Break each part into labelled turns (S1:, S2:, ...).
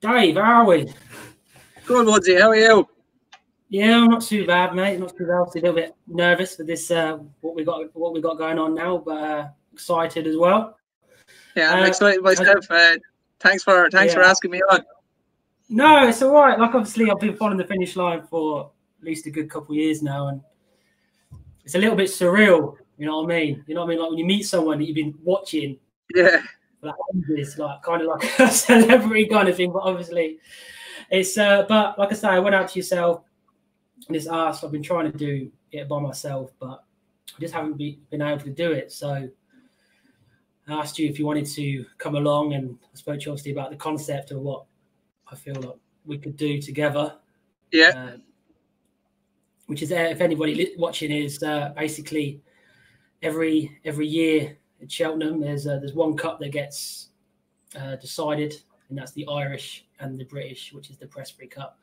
S1: Dave, how are we?
S2: Good, Woodsy. How are you?
S1: Yeah, I'm not too bad, mate. Not too bad. Obviously, a little bit nervous for this, uh, what we got, what we got going on now, but uh, excited as well.
S2: Yeah, I'm
S1: Uh,
S2: excited myself. Uh, thanks for thanks for asking me on.
S1: No, it's all right. Like, obviously, I've been following the finish line for at least a good couple of years now, and it's a little bit surreal. You know what I mean? You know what I mean? Like when you meet someone that you've been watching
S2: Yeah,
S1: like ages, like kind of like a celebrity kind of thing. But obviously, it's. uh But like I say, I went out to yourself and just asked. I've been trying to do it by myself, but I just haven't be, been able to do it. So I asked you if you wanted to come along, and I spoke to you obviously about the concept of what I feel like we could do together.
S2: yeah,
S1: Uh, which is, uh, if anybody watching is uh, basically every every year at Cheltenham, there's uh, there's one cup that gets uh, decided, and that's the Irish and the British, which is the Prestbury Cup.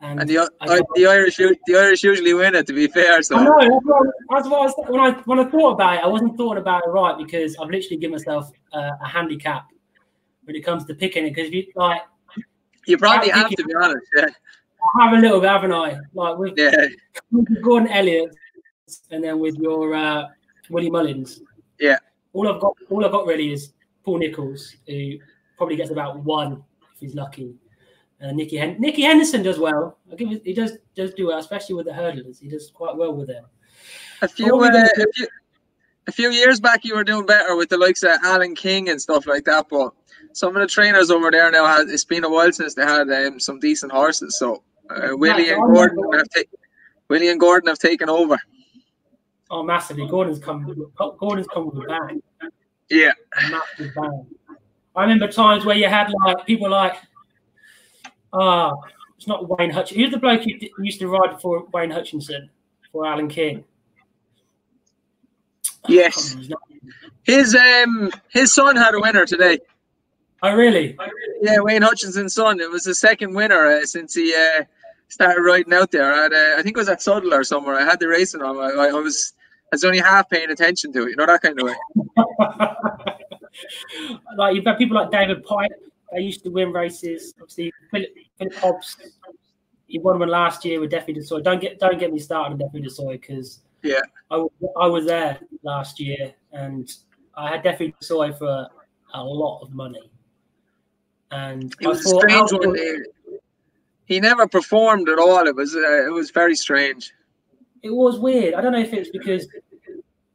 S2: and the
S1: I
S2: I, the Irish the Irish usually win it. To be fair, so
S1: I know. That's what, that's what I was, when I when I thought about it, I wasn't thought about it right because I've literally given myself uh, a handicap when it comes to picking it. Because you like,
S2: you probably have to be honest. Yeah,
S1: I have a little bit, haven't I? Like with,
S2: yeah,
S1: with Gordon Elliott, and then with your uh, Willie Mullins.
S2: Yeah.
S1: All I've got, all I've got really is Paul Nicholls, who probably gets about one if he's lucky. Uh, Nicky Hen- Nicky Henderson does well. I give it, he does does do well, especially with the hurdlers. He does quite well with them.
S2: a few uh, a few a few years back, you were doing better with the likes of Alan King and stuff like that. But some of the trainers over there now, had, it's been a while since they had um, some decent horses. So uh, Willie and Gordon have taken Willie and Gordon have taken over.
S1: Oh, massively. Gordon's come. Gordon's come with a bang.
S2: Yeah,
S1: massive bang. I remember times where you had like people like, ah, it's not Wayne Hutchinson. Who's the bloke who used to ride for Wayne Hutchinson for Alan King?
S2: yes.
S1: His
S2: um his son had a winner today.
S1: Oh, really?
S2: Yeah, Wayne Hutchinson's son. It was the second winner uh, since he uh, started riding out there. At, uh, I think it was at Southwell or somewhere. I had the racing on. I, I was I was only half paying attention to it. You know that kind of way.
S1: like you've got people like David Pipe. They used to win races. Obviously, Philip, Philip Hobbs. He won one last year with Defi Du Seuil. Don't get don't get me started on Defi Du Seuil because
S2: Yeah.
S1: I, was- I was there last year and I had Defi Du Seuil for a lot of money. And
S2: It
S1: I
S2: was a
S1: thought,
S2: strange one. He never performed at all. It was uh, it was very strange.
S1: It was weird. I don't know if it's because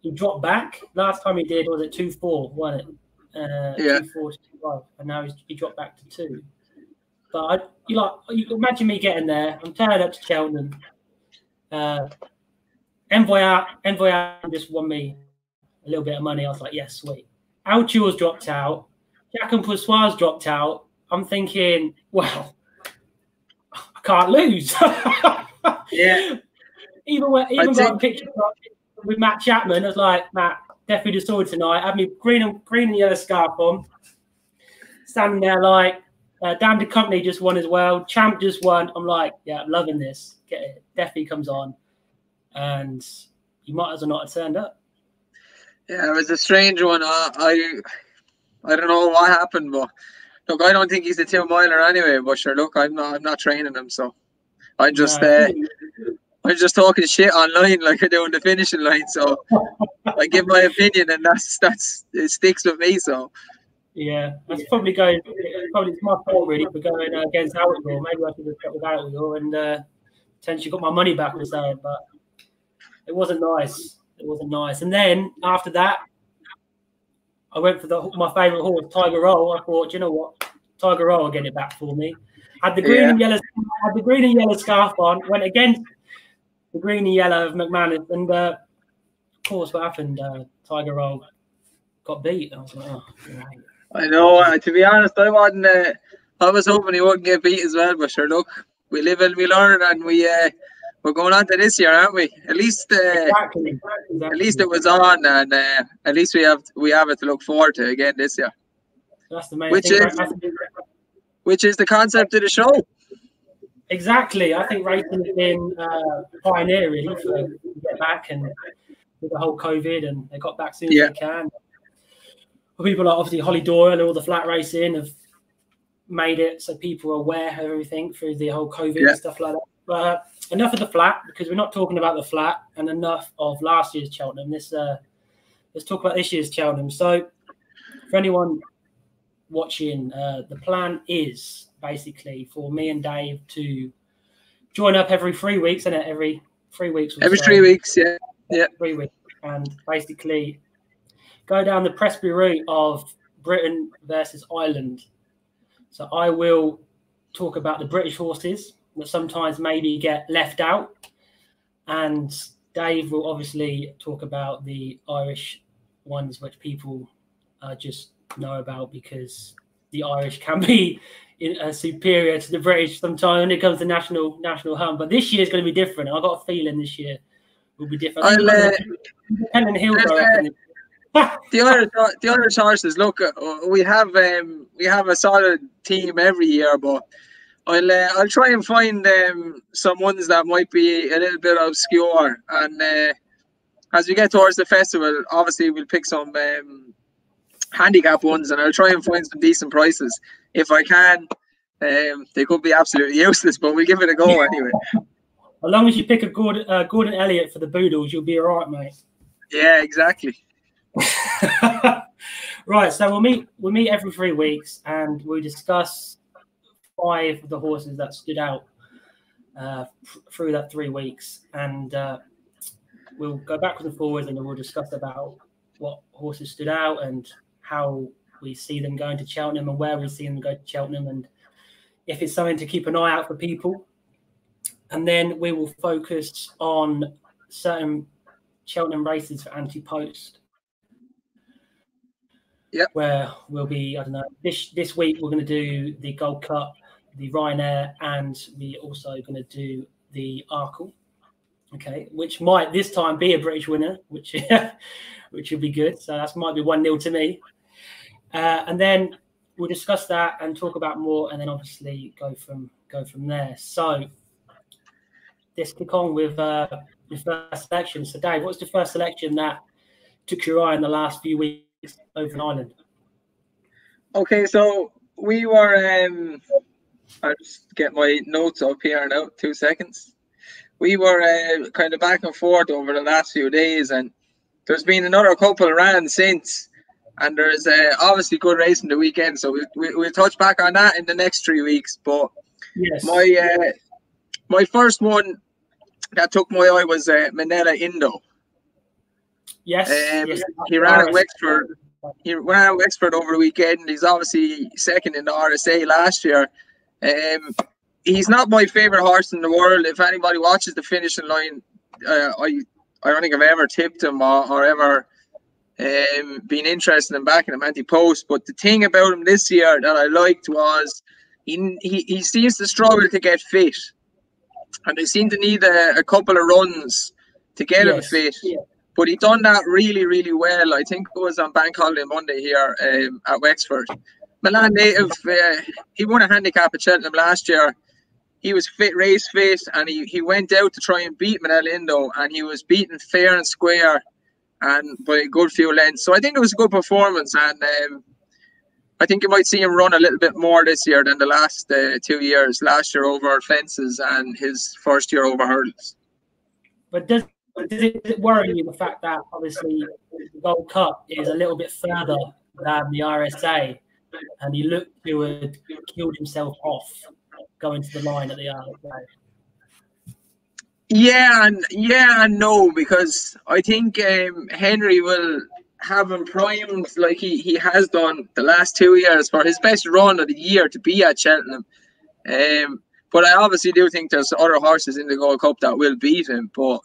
S1: he dropped back. Last time he did was at two four, wasn't it? Uh,
S2: Yeah.
S1: two four to two five, and now he's, he dropped back to two. But I, you like you imagine me getting there. I'm turning up to Cheltenham. Uh, Envoy out, Envoy just won me a little bit of money. I was like, yes, sweet. Altior's dropped out. Chacun Pour Soi's dropped out. I'm thinking, well, I can't lose.
S2: Yeah.
S1: Even when even
S2: I
S1: got a picture with Matt Chapman, I was like, Matt, definitely the sword tonight. Have me green and green and yellow scarf on. Standing there like uh, Dame de Compagnie just won as well. Champ just won. I'm like, yeah, I'm loving this. Get it. Definitely comes on. And you might as well not have turned up.
S2: Yeah, it was a strange one. I I, I don't know what happened, but look, I don't think he's a two miler anyway. But sure, look, I'm not I'm not training him, so I just
S1: Uh,
S2: uh, I'm just talking shit online like I do on the finishing line. So I give my opinion, and that's that's it sticks with me. So
S1: yeah, that's probably going. Probably it's my fault really for going uh, against Altior. Maybe I should have stuck with Altior and uh, potentially got my money back or something. But it wasn't nice. It wasn't nice. And then after that, I went for the my favourite horse, Tiger Roll. I thought, you know what, Tiger Roll will get it back for me. Had the green
S2: Yeah.
S1: and yellow, had the green and yellow scarf on. Went against the green and yellow of McManus, and uh, of course, what happened? Uh, Tiger Roll got beat. I was like, oh, right.
S2: I know. Uh, to be honest, I wasn't. Uh, I was hoping he wouldn't get beat as well. But sure, look, we live and we learn, and we uh, we're going on to this year, aren't we? At least. Uh,
S1: Exactly.
S2: At least it was on, and uh, at least we have we have it to look forward to again this year,
S1: That's the main
S2: Which
S1: thing.
S2: is- which is the concept of the show.
S1: Exactly. I think racing has been uh, pioneer really for get back and with the whole COVID, and they got back soon
S2: Yeah.
S1: as they can. For people like obviously Holly Doyle and all the flat racing have made it so people are aware of everything through the whole COVID
S2: Yeah.
S1: and stuff like that. But uh, enough of the flat because we're not talking about the flat, and enough of last year's Cheltenham. This uh, let's talk about this year's Cheltenham. So, for anyone watching, uh, the plan is basically for me and Dave to join up every three weeks, and every three weeks.
S2: Every
S1: so
S2: three weeks, yeah.
S1: yeah, three weeks, and basically go down the Presby route of Britain versus Ireland. So I will talk about the British horses that sometimes maybe get left out, and Dave will obviously talk about the Irish ones, which people uh, just know about because the Irish can be uh, superior to the British sometimes when it comes to national national hunt. But this year is going to be different. I've got a feeling this year will be different.
S2: I'll, uh,
S1: Helen Hill,
S2: uh, the Irish, the Irish horses. Look, uh, we have um, we have a solid team every year, but I'll uh, I'll try and find um, some ones that might be a little bit obscure. And uh, as we get towards the festival, obviously we'll pick some um, handicap ones, and I'll try and find some decent prices if I can. Um, they could be absolutely useless, but we'll give it a go anyway.
S1: As long as you pick a Gordon, uh, Gordon Elliott for the Boodles, you'll be all right, mate.
S2: Yeah, exactly.
S1: right, so we'll meet we'll meet every three weeks and we'll discuss five of the horses that stood out uh, through that three weeks, and uh, we'll go backwards and forwards and we'll discuss about what horses stood out and how we see them going to Cheltenham and where we see them go to Cheltenham and if it's something to keep an eye out for people. And then we will focus on certain Cheltenham races for anti-post.
S2: Yep.
S1: Where we'll be, I don't know, this this week we're going to do the Gold Cup, the Ryanair, and we're also going to do the Arkle. Okay, which might this time be a British winner, which which would be good. So that might be one 0 to me. Uh, and then we'll discuss that and talk about more, and then obviously go from go from there. So let's kick on with uh, your first selection. So, Dave, what's the first selection that took your eye in the last few weeks over in Ireland?
S2: Okay, so we were um I'll just get my notes up here now, two seconds. We were uh, kind of back and forth over the last few days and there's been another couple ran since and there's uh, obviously good racing the weekend, so we, we, we'll touch back on that in the next three weeks. But
S1: Yes.
S2: my uh, my first one that took my eye was uh, Minella Indo.
S1: yes.
S2: um,
S1: yes.
S2: he ran at Wexford. he ran at Wexford over the weekend. He's obviously second in the RSA last year. Um, he's not my favorite horse in the world. If anybody watches the finishing line, uh, I I don't think I've ever tipped him or, or ever um, been interested in backing him anti post. But the thing about him this year that I liked was he he, he seems to struggle to get fit, and they seem to need a, a couple of runs to get him fit
S1: Yeah.
S2: but he done that really, really well. I think it was on Bank Holiday Monday here um, at Wexford. Milan native, uh, he won a handicap at Cheltenham last year. He was fit, race fit, and he, he went out to try and beat Minella Indo, and he was beaten fair and square, and by a good few lengths. So I think it was a good performance, and um, I think you might see him run a little bit more this year than the last uh, two years. Last year over fences, and his first year over hurdles.
S1: But does does it, worry you the fact that obviously the Gold Cup is a little bit further than the RSA, and he looked to have killed himself off going to the line at the RSA?
S2: Yeah, and yeah and no because I think um, Henry will have him primed like he, he has done the last two years for his best run of the year to be at Cheltenham. Um, but I obviously do think there's other horses in the Gold Cup that will beat him. But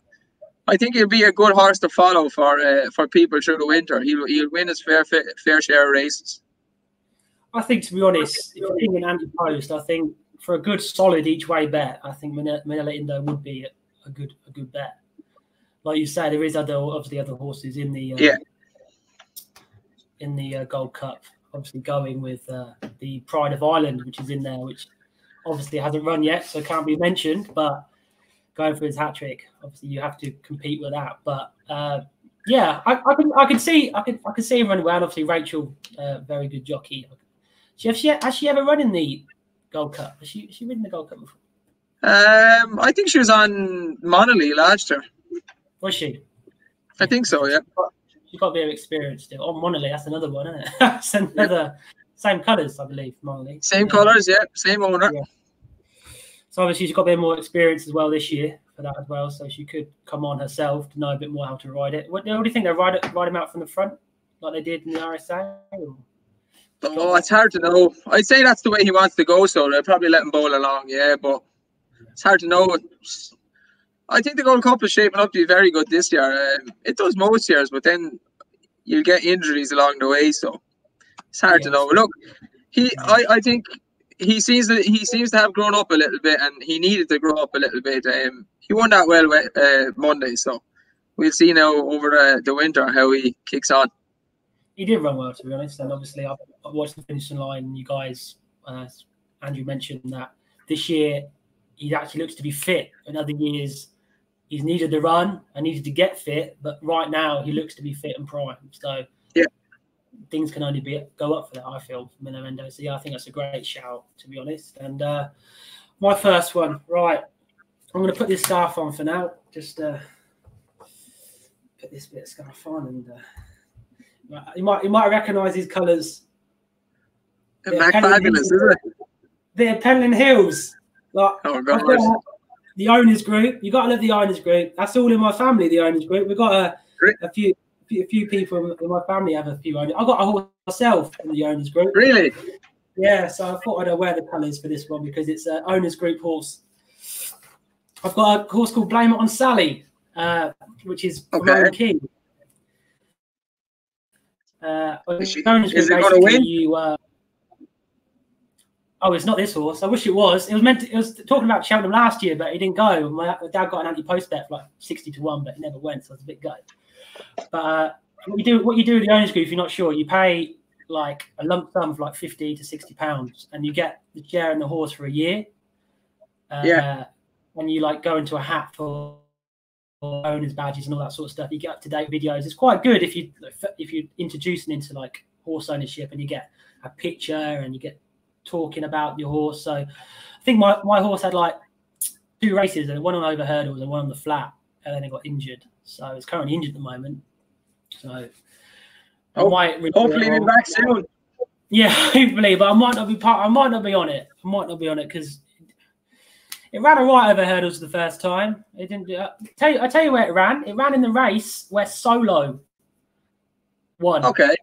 S2: I think he'll be a good horse to follow for uh, for people through the winter. He'll he'll win his fair fair share of races.
S1: I think, to be honest, if you're thinking anti-post, I think for a good solid each way bet, I think Minella, Minella Indo would be a, good a good bet. Like you say, there is other obviously other horses in the uh,
S2: Yeah.
S1: in the uh, Gold Cup. Obviously, going with uh, the Pride of Ireland, which is in there, which obviously hasn't run yet, so can't be mentioned. But going for his hat trick, obviously you have to compete with that. But uh, yeah, I, I can I can see I can I can see him running well. And obviously, Rachael, uh, very good jockey. She, has, she, has she ever run in the Gold Cup? Has she, has she ridden the Gold Cup before?
S2: Um, I think she was on Monalee last year.
S1: Was she?
S2: I think so, yeah.
S1: She's got a bit of experience still. Oh, Monalee, that's another one, isn't it? that's another, same colours, I believe, Monalee.
S2: Same
S1: Yeah.
S2: colours, yeah. Same owner.
S1: Yeah. So obviously she's got a bit more experience as well this year for that as well. So she could come on herself to know a bit more how to ride it. What, what do you think? They ride it, ride him out from the front like they did in the RSA? Or?
S2: Oh, it's hard to know. I'd say that's the way he wants to go, so they'll probably let him bowl along, yeah, but it's hard to know. I think the Gold Cup is shaping up to be very good this year. Um, it does most years, but then you'll get injuries along the way, so it's hard to
S1: Yeah.
S2: know. Look, he, I, I think he seems that he seems to have grown up a little bit, and he needed to grow up a little bit. Um, he won that well uh, Monday, so we'll see now over uh, the winter how he kicks on.
S1: He did run well, to be honest. And obviously, I've, I've watched the finishing line. You guys, uh, Andrew mentioned that this year he actually looks to be fit. In other years, he's needed to run and needed to get fit, but right now he looks to be fit and prime. So
S2: Yeah.
S1: things can only be go up for that. I feel Minella Indo. So yeah, I think that's a great shout, to be honest. And uh, my first one, right? I'm going to put this scarf on for now. Just uh, put this bit of scarf on and. Uh, you might you might recognise these colours. Yeah,
S2: Mac
S1: Penny Hills.
S2: isn't it?
S1: They're Pentland Hills. Like
S2: Oh
S1: the owners group. You got to love the owners group. That's all in my family. The owners group. We've got a, a few a few people in my family have a few owners. I got a horse myself in the owners group.
S2: Really?
S1: Yeah, so I thought I'd wear the colours for this one because it's an owners group horse. I've got a horse called Blame It on Sally, uh, which is
S2: Okay.
S1: King. Uh,
S2: Is she- is it gonna win?
S1: You, uh, oh, it's not this horse. I wish it was. It was meant. To, it was talking about Cheltenham last year, but he didn't go. My, dad got an anti-post bet for like sixty to one, but he never went, so I was a bit gutted. But uh, what you do, what you do with the owners group, if you're not sure, you pay like a lump sum of like 50 to 60 pounds and you get the chair and the horse for a year uh,
S2: Yeah.
S1: and you like go into a hat for, for owners badges and all that sort of stuff you get up to date videos it's quite good if you if you're introducing into like horse ownership and you get a picture and you get talking about your horse so i think my, my horse had like two races and one on over hurdles and one on the flat and then it got injured so it's currently injured at the moment so I
S2: Oh,
S1: might really-
S2: Hopefully be back soon.
S1: yeah, hopefully, but I might not be part. I might not be on it. I might not be on it because it ran alright over hurdles the first time. It didn't. Do, uh, tell you, I tell you where it ran. It ran in the race where Solo won.
S2: Okay.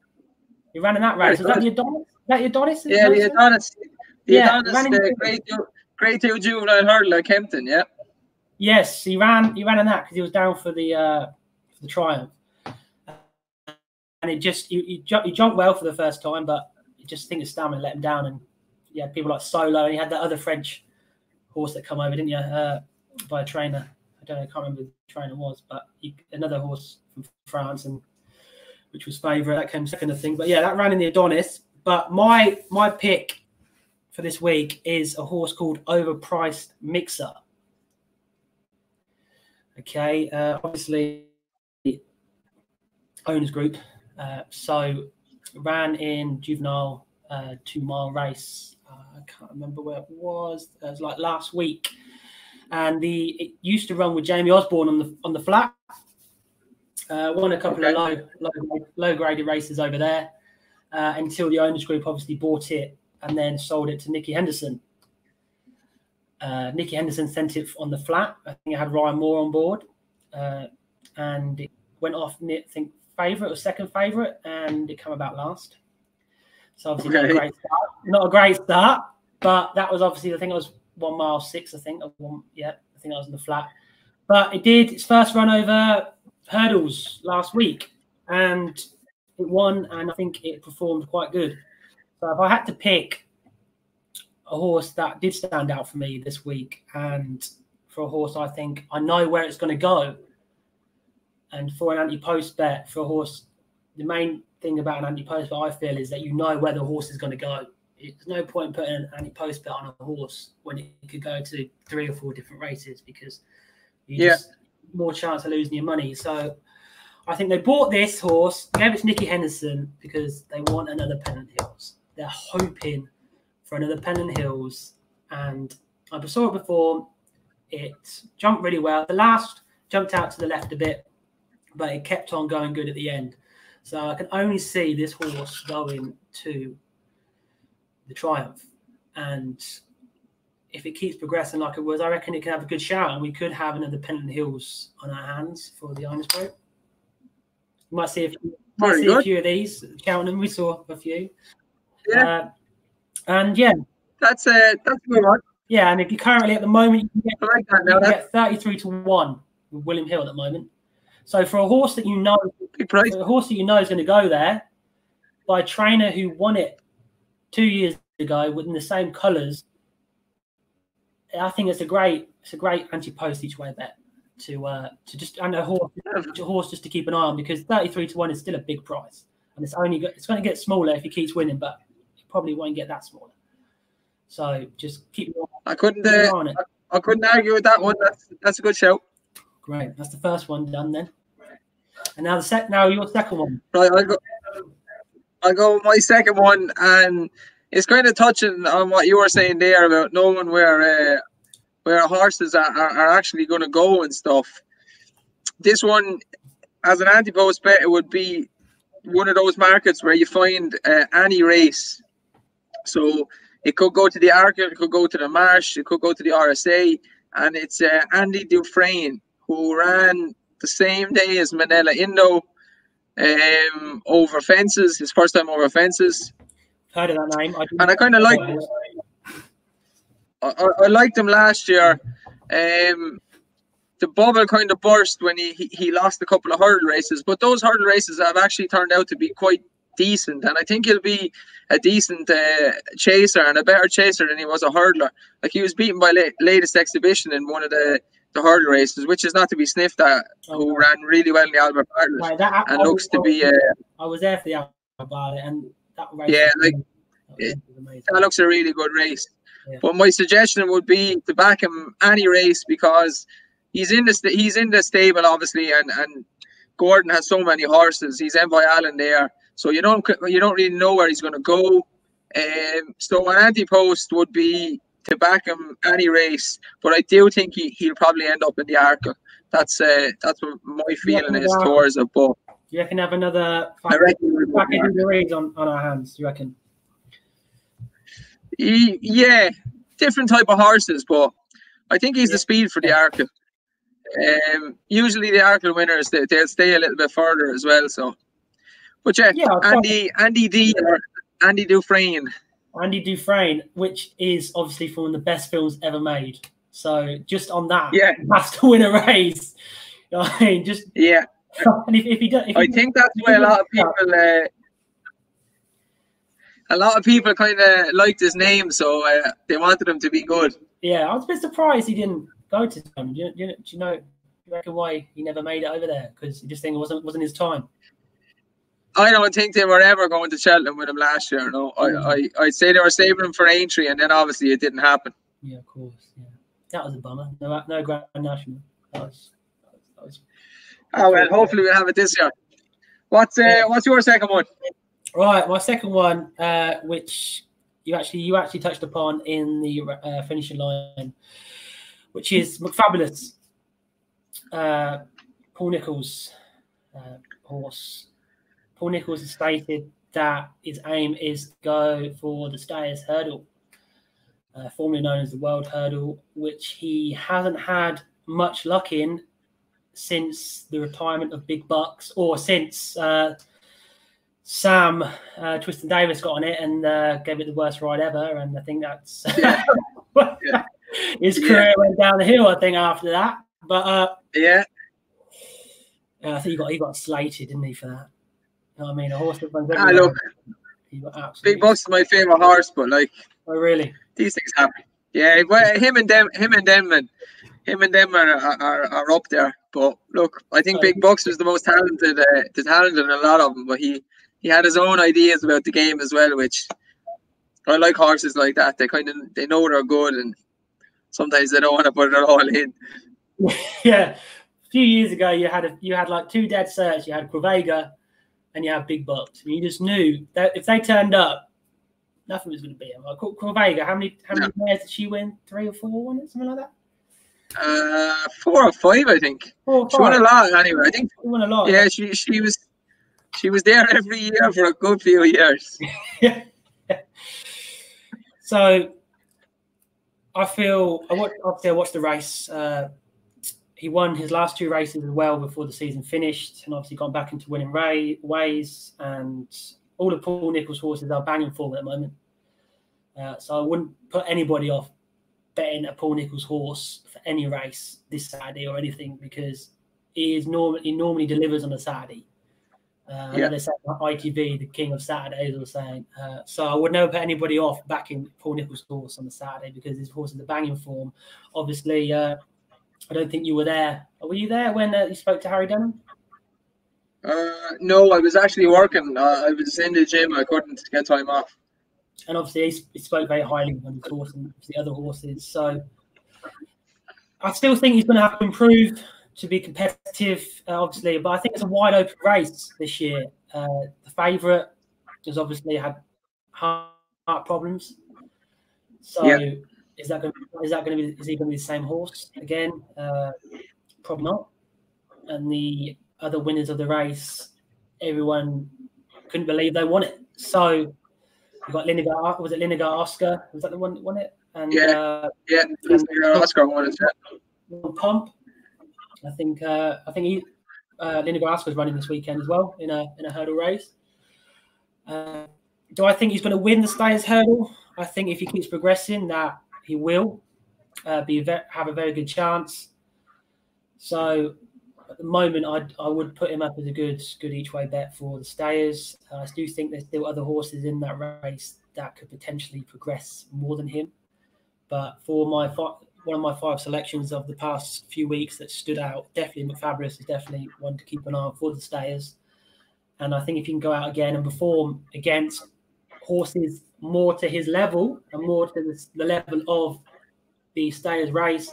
S1: It ran in that race. Was
S2: Very
S1: that the Adonis? Is that the Adonis?
S2: Yeah, the Adonis. The
S1: Yeah,
S2: Adonis,
S1: running
S2: uh, two, grade two juvenile hurdle at Kempton, yeah.
S1: Yes, he ran. He ran in that because he was down for the uh, for the triumph, and it just he, he, jumped, he jumped well for the first time, but I just think his stamina let him down. And yeah, people like Solo, and he had that other French horse that come over, didn't you? Uh, by a trainer. I don't know. I can't remember who the trainer was, but he, another horse from France, and which was favourite. That came second, I think. But yeah, that ran in the Adonis. But my my pick for this week is a horse called Overpriced Mixer. Okay, uh, obviously owners group. Uh, so ran in juvenile uh, two mile race. Uh, I can't remember where it was. It was like last week, and the it used to run with Jamie Osborne on the on the flat. Uh, won a couple of low, low low graded races over there uh, until the owners group obviously bought it and then sold it to Nicky Henderson. Uh, Nicky Henderson sent it on the flat. I think it had Ryan Moore on board, uh, and it went off. I think favourite or second favourite, and it came about last. So obviously not a great start. Not a great start, but that was obviously I think it was one mile six. I think one. Yeah, I think I was in the flat, but it did its first run over hurdles last week, and it won, and I think it performed quite good. So if I had to pick a horse that did stand out for me this week, and for a horse I think I know where it's going to go, and for an anti-post bet for a horse, the main thing about an anti-post bet I feel is that you know where the horse is going to go. There's no point putting an anti-post bet on a horse when it could go to three or four different races because you
S2: Yeah.
S1: just more chance of losing your money. So I think they bought this horse, gave it to Nicky Henderson because they want another Pentland Hills. they're hoping for another Pentland Hills. And I saw it before. It jumped really well. The last jumped out to the left a bit, but it kept on going good at the end. So I can only see this horse going to the Triumph. And if it keeps progressing like it was, I reckon it can have a good shout, and we could have another Pentland Hills on our hands for the Irish Boat. You might see a few, might see a few of these. Them, we saw a few.
S2: Yeah. Uh,
S1: and yeah,
S2: that's a that's a good one.
S1: Yeah, and if you currently at the moment you get,
S2: like that now,
S1: get 33 to 1 with William Hill at the moment. So for a horse that you know a horse that you know is going to go there by a trainer who won it two years ago within the same colours, I think it's a great it's a great anti-post each way bet to uh to just and a horse a horse just to keep an eye on because 33 to 1 is still a big price. And it's only it's going to get smaller if he keeps winning, but it probably won't get that smaller. So just keep.
S2: I couldn't. Uh, on it. I, I, couldn't argue with that one. That's that's a good show.
S1: Great. That's the first one done then. And now the set Now your second one.
S2: Right. I go. I go with my second one, and it's kind of touching on what you were saying there about knowing where uh, where horses are, are, are actually going to go and stuff. This one, as an anti-post bet, it would be one of those markets where you find uh, any race. So it could go to the Arkle, it could go to the Marsh, it could go to the RSA, and it's uh, Andy Dufresne who ran the same day as Minella Indo um, over fences, his first time over fences.
S1: Heard of that name? I
S2: and I kind of like. I, I, liked him last year. Um, the bubble kind of burst when he, he, he lost a couple of hurdle races, but those hurdle races have actually turned out to be quite decent, and I think he'll be a decent uh, chaser and a better chaser than he was a hurdler. Like he was beaten by la- latest exhibition in one of the the hurdle races, which is not to be sniffed at, who oh. ran really well in the Albert Hurdles right, that, and I looks was, to be. Uh,
S1: I was there for the Albert it, and that race.
S2: Yeah, like it, that looks a really good race. Yeah. But my suggestion would be to back him any race because he's in the he's in the stable obviously, and and Gordon has so many horses. He's Envoy Allen there. So you don't you don't really know where he's going to go. Um, so an anti-post would be to back him any race, but I do think he, he'll probably end up in the Arkle. That's uh, that's what my feeling is towards it. But
S1: you reckon have another back into the race on, on our hands? You reckon?
S2: He, yeah, different type of horses, but I think he's yeah. the speed for the Arkle. Um, usually the Arkle winners they, they'll stay a little bit further as well. So but yeah, yeah Andy, Andy D, or Andy Dufresne.
S1: Andy Dufresne, which is obviously from the best films ever made. So just on that,
S2: yeah,
S1: has to win a race. I mean, just
S2: yeah.
S1: And if, if he does, if
S2: I
S1: he
S2: think that's why a lot of people, uh, a lot of people kind of liked his name, so uh, they wanted him to be good.
S1: Yeah, I was a bit surprised he didn't go to them. Do you, do you, do you know? Do you reckon why he never made it over there? Because he just think it wasn't wasn't his time.
S2: I don't think they were ever going to Cheltenham with him last year. No, I, mm. I, I'd say they were saving him for Aintree, and then obviously it didn't happen.
S1: Yeah, of course. Yeah, that was a bummer. No, no Grand National. That was. That was,
S2: oh well, hopefully we'll have it this year. What's uh, what's your second one?
S1: Right, my second one, uh, which you actually you actually touched upon in the uh, finishing line, which is McFabulous. Uh, Paul Nicholls' uh, horse Paul Nicholls has stated that his aim is to go for the Stayers Hurdle, uh, formerly known as the World Hurdle, which he hasn't had much luck in since the retirement of Big Bucks or since uh, Sam uh, Twiston-Davies got on it and uh, gave it the worst ride ever. And I think that's yeah. yeah. his career yeah. went down the hill. I think after that, but uh,
S2: yeah,
S1: I think he got he got slated, didn't he, for that? know what I mean? A horse that runs
S2: ah, look, Big Bucks is my favorite horse, but like,
S1: oh really?
S2: These things happen. Yeah, well, him and them, him and them, and him and them are, are, are up there. But look, I think Big Bucks was the most talented, uh, the talented in a lot of them. But he he had his own ideas about the game as well, which I like horses like that. They kind of they know they're good, and sometimes they don't want to put it all in.
S1: yeah, a few years ago, you had a, you had like two dead certs. You had Quevega and you had big bucks. And you just knew that if they turned up, nothing was going to beat him. Like Quevega, how many how many mares did she win? Three or four, it something like that?
S2: Uh, four or five, I think.
S1: Four
S2: she won a lot anyway. I think
S1: she won a lot.
S2: Yeah, she she was she was there every year for a good few years.
S1: so I feel I watched obviously I watched the race. Uh, he won his last two races as well before the season finished, and obviously gone back into winning ray, ways. And all the Paul Nicholls horses are banging form at the moment. Uh, so I wouldn't put anybody off betting a Paul Nicholls horse for any race this Saturday or anything because he is normally he normally delivers on a Saturday. Uh, yeah. They say ITV, the king of Saturdays, were saying. Uh, so I would never put anybody off backing Paul Nicholls' horse on the Saturday because his horse is a banging form. Obviously, uh, I don't think you were there. Were you there when uh, you spoke to Harry Derham?
S2: Uh, no, I was actually working. Uh, I was in the gym. I couldn't get time off.
S1: And obviously, he, he spoke very highly on his horse and the other horses. So I still think he's going to have to improve to be competitive, uh, obviously. But I think it's a wide open race this year. Uh, the favourite has obviously had heart, heart problems. So yeah. is that going to, is that going to be is he going to be the same horse again? Uh, probably not. And the other winners of the race, everyone couldn't believe they won it. So you got Lisnagar, was it Lisnagar Oscar? Was that the one that won it?
S2: And yeah, uh, yeah, Lisnagar Oscar won it.
S1: Yeah. I think uh, I think he uh, Oscar was running this weekend as well in a in a hurdle race. Uh, do I think he's going to win the Stayers hurdle? I think if he keeps progressing, that he will uh, be have a very good chance. So at the moment, I I would put him up as a good good each way bet for the Stayers. Uh, I do think there's still other horses in that race that could potentially progress more than him. But for my one of my five selections of the past few weeks that stood out, definitely McFabulous is definitely one to keep an eye on for the Stayers. And I think if he can go out again and perform against horses more to his level and more to the level of the Stayers race,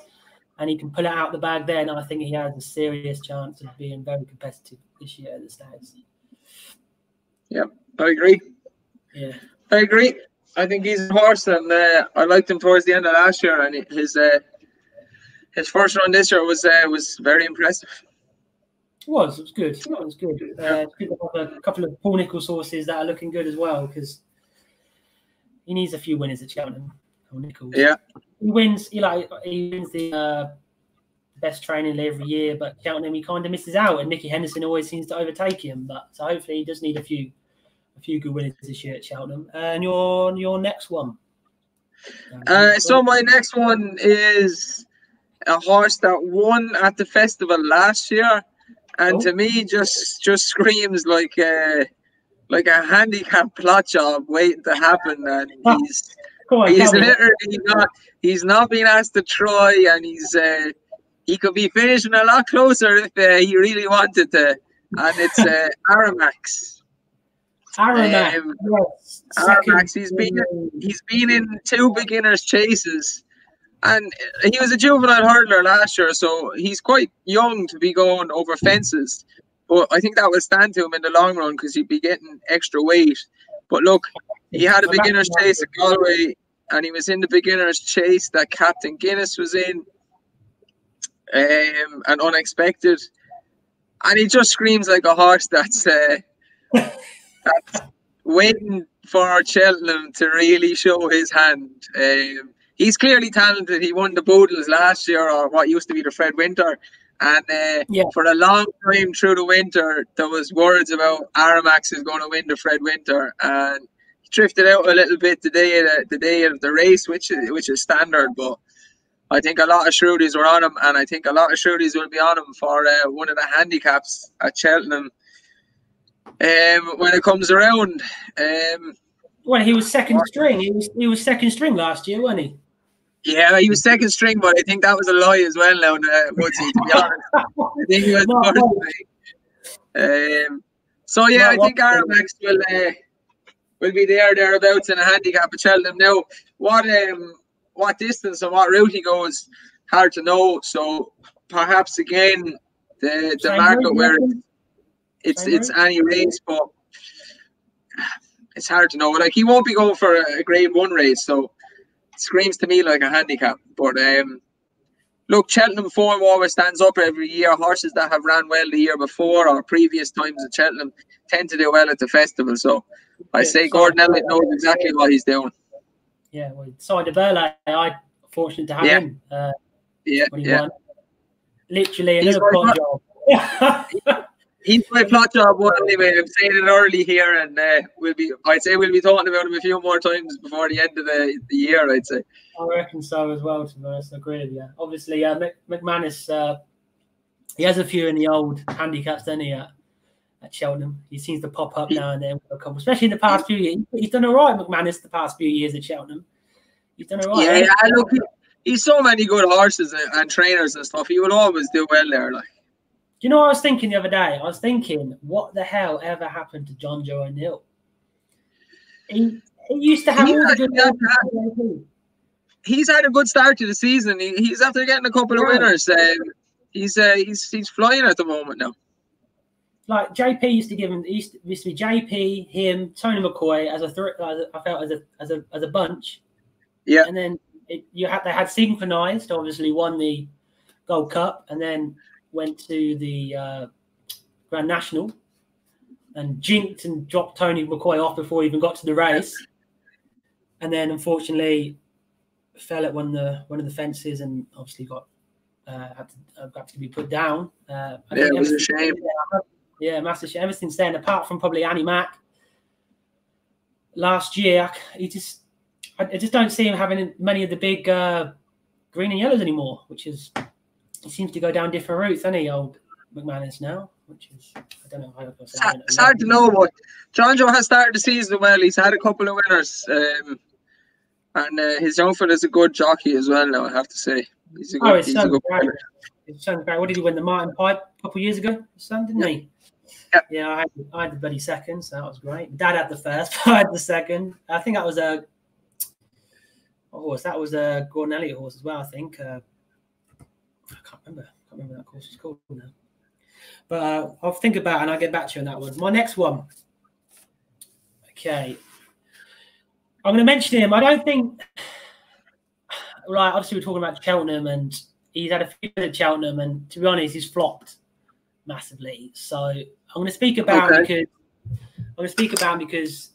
S1: and he can pull it out the bag then, I think he has a serious chance of being very competitive this year at the Stayers.
S2: Yep, I agree.
S1: Yeah,
S2: I agree. I think he's a horse, and uh, I liked him towards the end of last year, and his uh, his first run this year was uh, was very impressive.
S1: It was. It was good. It was good. Uh, good to have a couple of Paul Nicholls horses that are looking good as well because he needs a few winners at Cheltenham. Paul Nicholls.
S2: Yeah.
S1: He wins. He like he wins the uh, best training every year, but Cheltenham he kind of misses out, and Nicky Henderson always seems to overtake him. But so hopefully he does need a few a few good winners this year at Cheltenham. And your your next one.
S2: Uh, so my next one is a horse that won at the festival last year, and oh. to me just just screams like a like a handicap plot job waiting to happen. And he's on, he's literally not he's not being asked to try, and he's uh, he could be finishing a lot closer if uh, he really wanted to. And it's uh, Aramax.
S1: Aramax. Um, yes.
S2: He's been he's been in two beginners chases, and he was a juvenile hurdler last year, so he's quite young to be going over fences. But I think that will stand to him in the long run because he'd be getting extra weight. But look, he had a beginner's chase at Galway, and he was in the beginner's chase that Captain Guinness was in, um, and unexpected. And he just screams like a horse that's uh, that's waiting for Cheltenham to really show his hand. Um, he's clearly talented. He won the Boodles last year, or what used to be the Fred Winter. And uh,
S1: yeah.
S2: for a long time through the winter, there was words about Aramax is going to win the Fred Winter, and he drifted out a little bit the day of the, the day of the race, which is which is standard. But I think a lot of Shrewdies were on him, and I think a lot of Shrewdies will be on him for uh, one of the handicaps at Cheltenham um, when it comes around. Um,
S1: well, he was second string. He was he was second string last year, wasn't he?
S2: Yeah, he was second string, but I think that was a lie as well. Now, uh, Woodsy, to be honest, I think he was no, first. Um, so yeah, no, I think Aramax will uh, will be there thereabouts in a handicap at Cheltenham. Now, what um what distance and what route he goes, hard to know. So perhaps again the the market where it's it's any race, but it's hard to know. Like he won't be going for a, a grade one race, so it screams to me like a handicap. But um, look, Cheltenham form always stands up every year. Horses that have ran well the year before or previous times at Cheltenham tend to do well at the festival. So I say
S1: so-
S2: Gordon Elliott knows exactly what he's doing.
S1: Yeah, well, Sire Du Berlais, I fortunate to have
S2: Yeah.
S1: him uh,
S2: Yeah, yeah.
S1: won. Literally
S2: He's
S1: another
S2: my
S1: job.
S2: He's my plot job one anyway. I'm saying it early here, and uh, we'll be. I'd say we'll be talking about him a few more times before the end of the, the year. I'd say.
S1: I reckon so as well. To be honest, I agree with you. Obviously, uh, Mc, McManus, uh, he has a few in the old handicaps, doesn't he? At, at Cheltenham, he seems to pop up now and then, with a couple, especially in the past few years. He's done all right, McManus, the past few years at Cheltenham. He's done all right.
S2: Yeah, yeah. Look, he, he's so many good horses and, and trainers and stuff. He will always do well there. Like.
S1: You know what I was thinking the other day? I was thinking, what the hell ever happened to Jonjo O'Neill? He, he used to have all the good horses.
S2: He's had a good start to the season. He, he's after getting a couple of winners. Um, he's uh, he's he's flying at the moment now.
S1: like JP used to give him. Used to, used to be JP, him, Tony McCoy as a, threat. I felt as a as a as a bunch.
S2: Yeah.
S1: And then it, you had they had Synchronised. Obviously, won the Gold Cup, and then went to the uh, Grand National, and jinked and dropped Tony McCoy off before he even got to the race. And then, unfortunately, fell at one of the one of the fences, and obviously got uh, had to, uh, had to be put down. Uh,
S2: Yeah, it was a shame.
S1: yeah, massive shame. Ever since then, apart from probably Annie Mc last year, he just I, I just don't see him having many of the big uh, green and yellows anymore. Which is he seems to go down different routes, doesn't he, old McManus now? Which is I don't know. I don't know.
S2: It's, hard- it's hard to know, but Jonjo has started the season well. He's had a couple of winners, um, and uh, his outfit is a good jockey as well. Now I have to say, he's a good.
S1: Oh, it's
S2: he's a good player.
S1: What did he win the Martin Pipe a couple of years ago? His son, didn't he?
S2: Yeah.
S1: Yeah, I had, I had the bloody second, so that was great. Dad had the first, I had the second. I think that was a horse? That was a Gordon Elliott horse as well. I think. Uh, I can't remember. I can't remember that course is called now. But uh, I'll think about it and I'll get back to you on that one. My next one. Okay. I'm going to mention him. I don't think. Right, obviously we're talking about Cheltenham, and he's had a few at Cheltenham, and to be honest, he's flopped massively. So I'm going to speak about
S2: Okay.
S1: because I'm going to speak about him because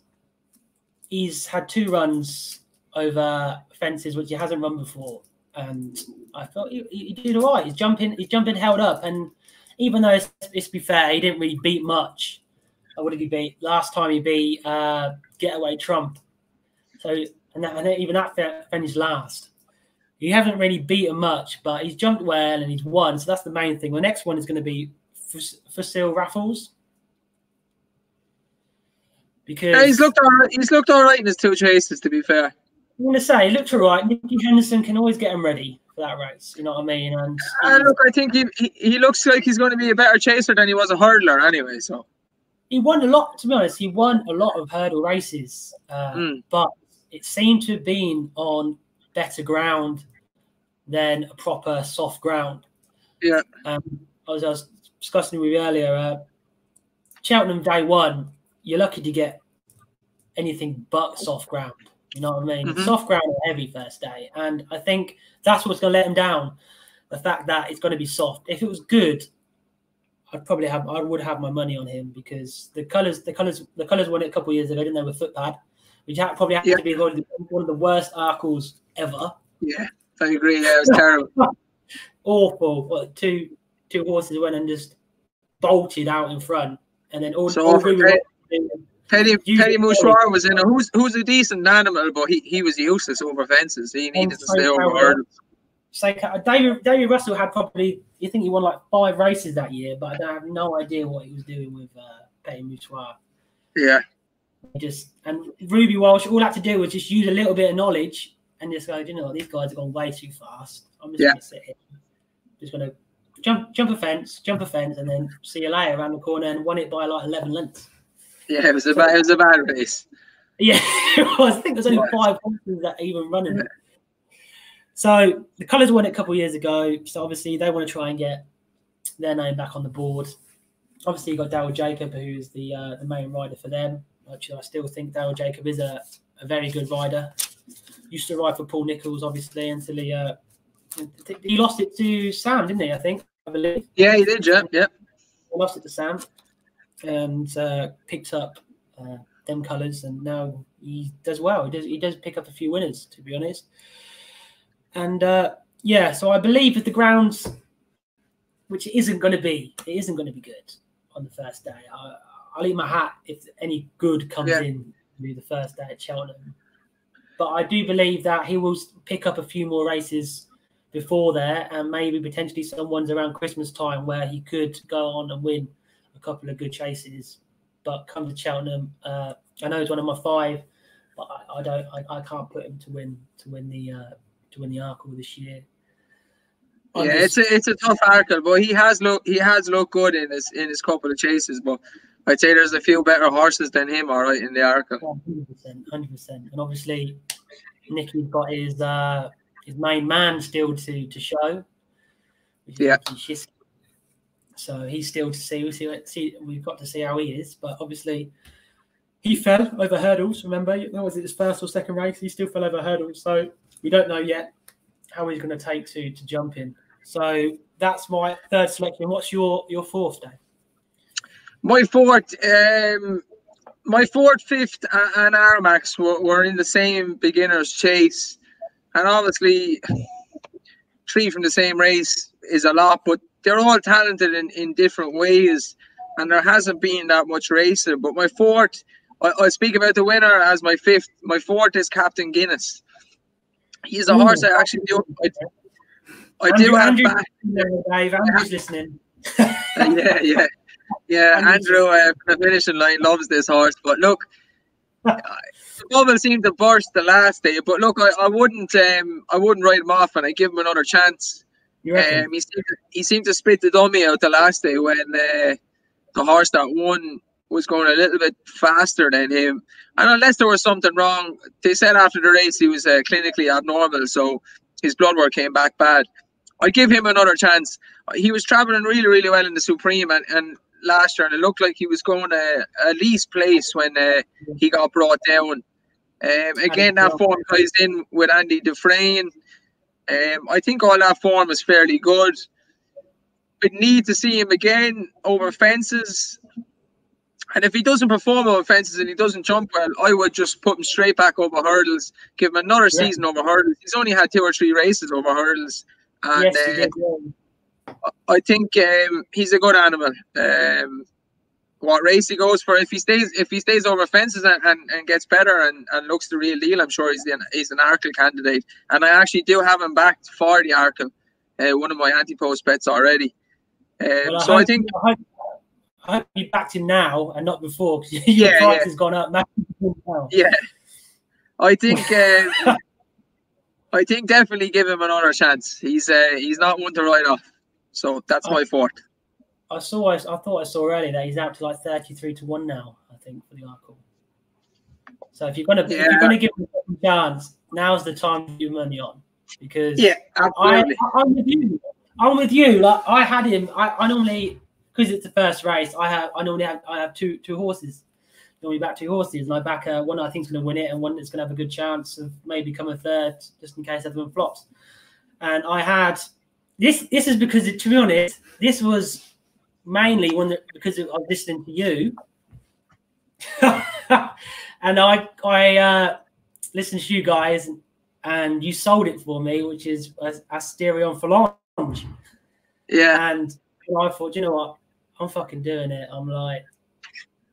S1: he's had two runs over fences which he hasn't run before, and I thought he, he did all right. He's jumping, he's jumping held up, and even though it's, it's to be fair, he didn't really beat much. What did he beat last time? He beat uh, Getaway Trump. So and, that, and even that fin- finished last. He hasn't really beaten much, but he's jumped well and he's won. So that's the main thing. The next one is going to be Fusil Raffles. Because
S2: Yeah, he's looked all right. He's looked all right in his two chases. To be fair,
S1: I want to say, he looked all right. Nicky Henderson can always get him ready for that race. You know what I mean? And
S2: uh, look, I think he, he he looks like he's going to be a better chaser than he was a hurdler anyway. So
S1: he won a lot. To be honest, he won a lot of hurdle races, uh,
S2: Mm.
S1: but it seemed to have been on better ground than a proper soft ground.
S2: yeah,
S1: Um, as I was discussing with you earlier, uh, Cheltenham day one, you're lucky to get anything but soft ground. You know what I mean?
S2: Mhm.
S1: Soft ground are heavy first day, and I think that's what's going to let him down. The fact that it's going to be soft. If it was good, I'd probably have I would have my money on him because the colors, the colors, the colors won it a couple of years ago, didn't they? With footpad, which had, probably had
S2: Yeah.
S1: to be one of, the, one of the worst Arkles ever.
S2: yeah, I agree. Yeah, it was terrible.
S1: awful. What, two two horses went and just bolted out in front, and then all,
S2: So
S1: all
S2: for
S1: we
S2: Ted-
S1: were- You-
S2: Petit Mouchoir was in a who's who's a decent animal, but he, he was useless over fences. He needed to stay over
S1: terrible.
S2: hurdles.
S1: So uh, David David Russell had probably you think he won like five races that year, but I don't have no idea what he was doing with uh, Petit Mouchoir.
S2: Yeah,
S1: Just and Ruby Walsh, all I had to do was just use a little bit of knowledge and just go, you know, these guys have gone way too fast. I'm just
S2: Yeah.
S1: gonna sit here, just gonna jump jump a fence, jump a fence, and then see you later around the corner and won it by like eleven lengths.
S2: Yeah, it was a bad, it was a bad race.
S1: Yeah, it was. I think there's only five horses that even running it. So the colours won it a couple of years ago. So obviously they want to try and get their name back on the board. Obviously you got Daryl Jacob, who's the uh, the main rider for them. which I still think Daryl Jacob is a, a very good rider. Used to ride for Paul Nicholls, obviously, until he uh, he lost it to Sam, didn't he? I think I believe.
S2: Yeah, he did. Yeah, yeah.
S1: He lost it to Sam, and uh, picked up uh, them colours, and now he does well. He does he does pick up a few winners, to be honest. And uh, yeah, so I believe that the grounds, which it isn't going to be, it isn't going to be good on the first day. I, I'll eat my hat if any good comes
S2: Yeah.
S1: in to the first day at Cheltenham. But I do believe that he will pick up a few more races before there, and maybe potentially some ones around Christmas time where he could go on and win a couple of good chases. But come to Cheltenham, uh, I know he's one of my five, but I, I don't, I, I can't put him to win to win the uh, to win the Arkle this year.
S2: Yeah, it's a it's a tough Arkle, but he has look he has looked good in his in his couple of chases. But I'd say there's a few better horses than him, all right, in the Arkle.
S1: Hundred percent, hundred percent, and obviously Nicky's got his uh, his main man still to to show.
S2: Yeah.
S1: Shishkin. So he's still to see. We see, see. We've got to see how he is, but obviously he fell over hurdles. Remember, that was it his first or second race. He still fell over hurdles, so we don't know yet how he's going to take to to jump in. So that's my third selection. What's your your fourth, Dave?
S2: My fourth, um, my fourth, fifth, a- and Aramax were, were in the same beginners chase, and obviously, three from the same race is a lot, but they're all talented in, in different ways, and there hasn't been that much racing. But my fourth, I, I speak about the winner as my fifth. My fourth is Captain Guinness. He's a
S1: Ooh.
S2: horse I actually do. I, I
S1: Andrew-
S2: do have
S1: Andrew-
S2: back.
S1: Dave, Andrew's listening.
S2: yeah, yeah, yeah.
S1: Andrew-
S2: Andrew, uh, from the finishing line, loves this horse. But look, the bubble seemed to burst the last day. But look, I, I wouldn't, um, I wouldn't write him off, and I give him another chance. Um, he seemed, to, he seemed to spit the dummy out the last day when uh, the horse that won was going a little bit faster than him. And unless there was something wrong, they said after the race he was uh, clinically abnormal, so his blood work came back bad. I'd give him another chance. He was traveling really, really well in the Supreme and, and last year, and it looked like he was going to at least place when uh, he got brought down. Um, again, that form ties in with Andy Dufresne. Um, I think all that form is fairly good. But need to see him again over fences. And if he doesn't perform over fences and he doesn't jump well, I would just put him straight back over hurdles, give him another
S1: Yeah.
S2: season over hurdles. He's only had two or three races over hurdles. And
S1: yes,
S2: uh. I think um, he's a good animal. Um, what race he goes for, if he stays if he stays over fences and, and, and gets better and, and looks the real deal, I'm sure he's an, he's an Arkle candidate. And I actually do have him backed for the Arkle, uh, one of my anti-post bets already. Um,
S1: Well,
S2: so I
S1: hope-
S2: think
S1: I hope, I hope you backed him now and not before because your
S2: Yeah,
S1: price
S2: yeah.
S1: has gone up
S2: yeah, I think uh, I think definitely give him another chance. He's uh, he's not one to write off. So that's my fourth.
S1: I saw. I, I thought I saw earlier that he's out to like thirty-three to one now. I think for the Arkle. So if you're gonna if you're gonna give him a chance, now's the time to do money on because
S2: Yeah,
S1: I,
S2: absolutely.
S1: I, I'm with you. I'm with you. Like I had him. I, I normally because it's the first race. I have. I normally have. I have two two horses. Normally back two horses, and I back uh, one I think is going to win it, and one that's going to have a good chance of maybe come a third, just in case everyone flops. And I had this. This is because, to be honest, this was mainly one because of, I was listening to you, and I I uh, listened to you guys, and you sold it for me, which is Asterion Forlonge.
S2: yeah,
S1: And I thought, you know what? I'm fucking doing it. I'm like,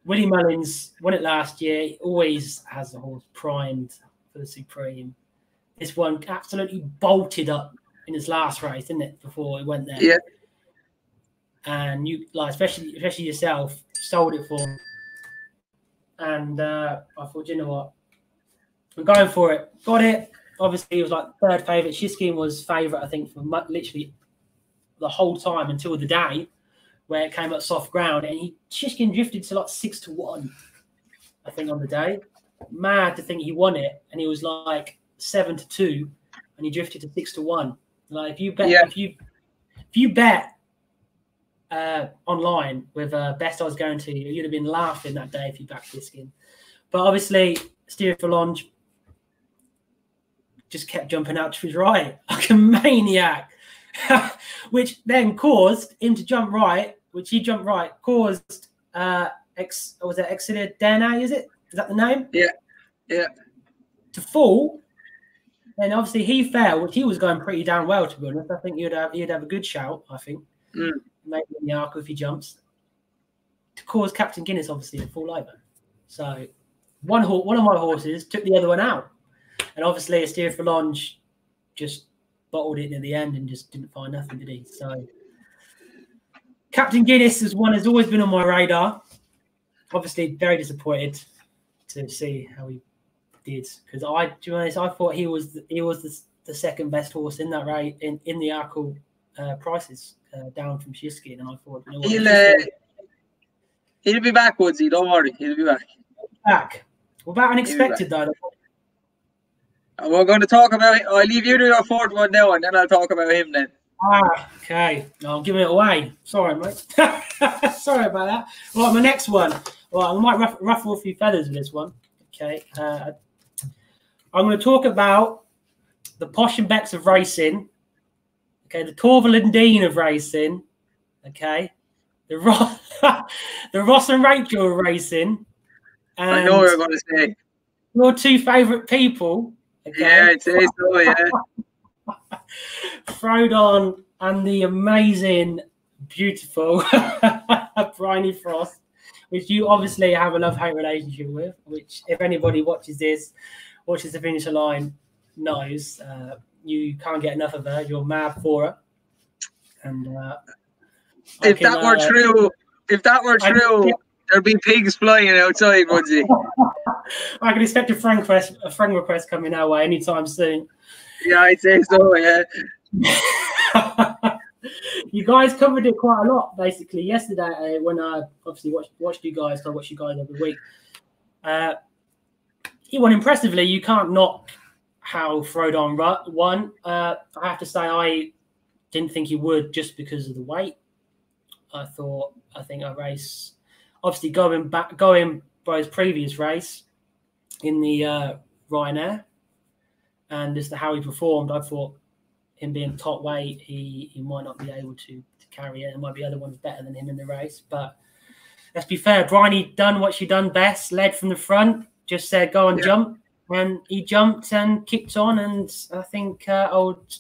S1: Willie Mullins won it last year. He always has the horse primed for the Supreme. This one absolutely bolted up in his last race, didn't it? Before he went there.
S2: Yeah.
S1: And you like, especially especially yourself, sold it for. And uh, I thought, you know what? I'm going for it. Got it. Obviously, it was like third favourite. Shishkin was favourite, I think, for mu- literally the whole time until the day where it came up soft ground, and he Shishkin drifted to like six to one, I think, on the day. Mad to think he won it, and he was like seven to two, and he drifted to six to one. Like if you bet,
S2: Yeah.
S1: if you if you bet uh, online with uh, best I was going to, you'd have been laughing that day if you backed Shishkin. But obviously, Steer Forlonge just kept jumping out to his right like a maniac, which then caused him to jump right, which he jumped right, caused uh ex was it Elixir D'Ainay, is it? Is that the name?
S2: Yeah. Yeah.
S1: To fall. And obviously he fell, which he was going pretty down well to be honest. I think he'd have he'd have a good shout, I think.
S2: Mm.
S1: Maybe in the arc if he jumps. To cause Captain Guinness obviously to fall over. So one horse, one of my horses took the other one out. And obviously Astir Forlonge just bottled it in the end and just didn't find nothing, did he? So Captain Guinness is one has always been on my radar. Obviously, very disappointed to see how he did because I, to be honest, I thought he was he was the, the second best horse in that race in, in the Arkle uh, prices uh, down from Shishkin, and I thought you know what,
S2: He'll, uh, he'll be back, Woodsy. Don't worry, he'll be back.
S1: back. What about unexpected though?
S2: And we're going to talk about. I'll leave you to your fourth one now, and then I'll talk about him then.
S1: Ah, okay. No, I'm giving it away. Sorry, mate. Sorry about that. Right, my next one. Well, I might ruff- ruffle a few feathers with this one. Okay. Uh, I'm going to talk about the Posh and Becks of racing. Okay, the Torvill and Dean of racing. Okay, the Ross, the Ross and Rachel of racing. And
S2: I know what you're going to say.
S1: your two favourite people. Okay?
S2: Yeah, I'd say so. Yeah.
S1: Frodon and the amazing, beautiful Bryony Frost, which you obviously have a love hate relationship with. Which, if anybody watches this, watches the finish line, knows uh, you can't get enough of her. You're mad for her. And uh,
S2: If
S1: can,
S2: that were
S1: uh,
S2: true, if that were
S1: I-
S2: true, there'd be pigs flying outside, Woodsy.
S1: I can expect a friend request, a friend request coming our way anytime soon.
S2: Yeah, I'd say so. Yeah.
S1: you guys covered it quite a lot basically yesterday uh, when I obviously watched watched you guys. I watch you guys every week. Uh, he won impressively. You can't knock how Frodon won. Uh, I have to say I didn't think he would just because of the weight. I thought I think a race, obviously going back going by his previous race in the uh, Ryanair, and as to how he performed, I thought him being top weight, he he might not be able to, to carry it. There might be other ones better than him in the race, but let's be fair. Bryony done what she done best, led from the front, just said go and
S2: Yeah.
S1: jump, and he jumped and kicked on. And I think uh, old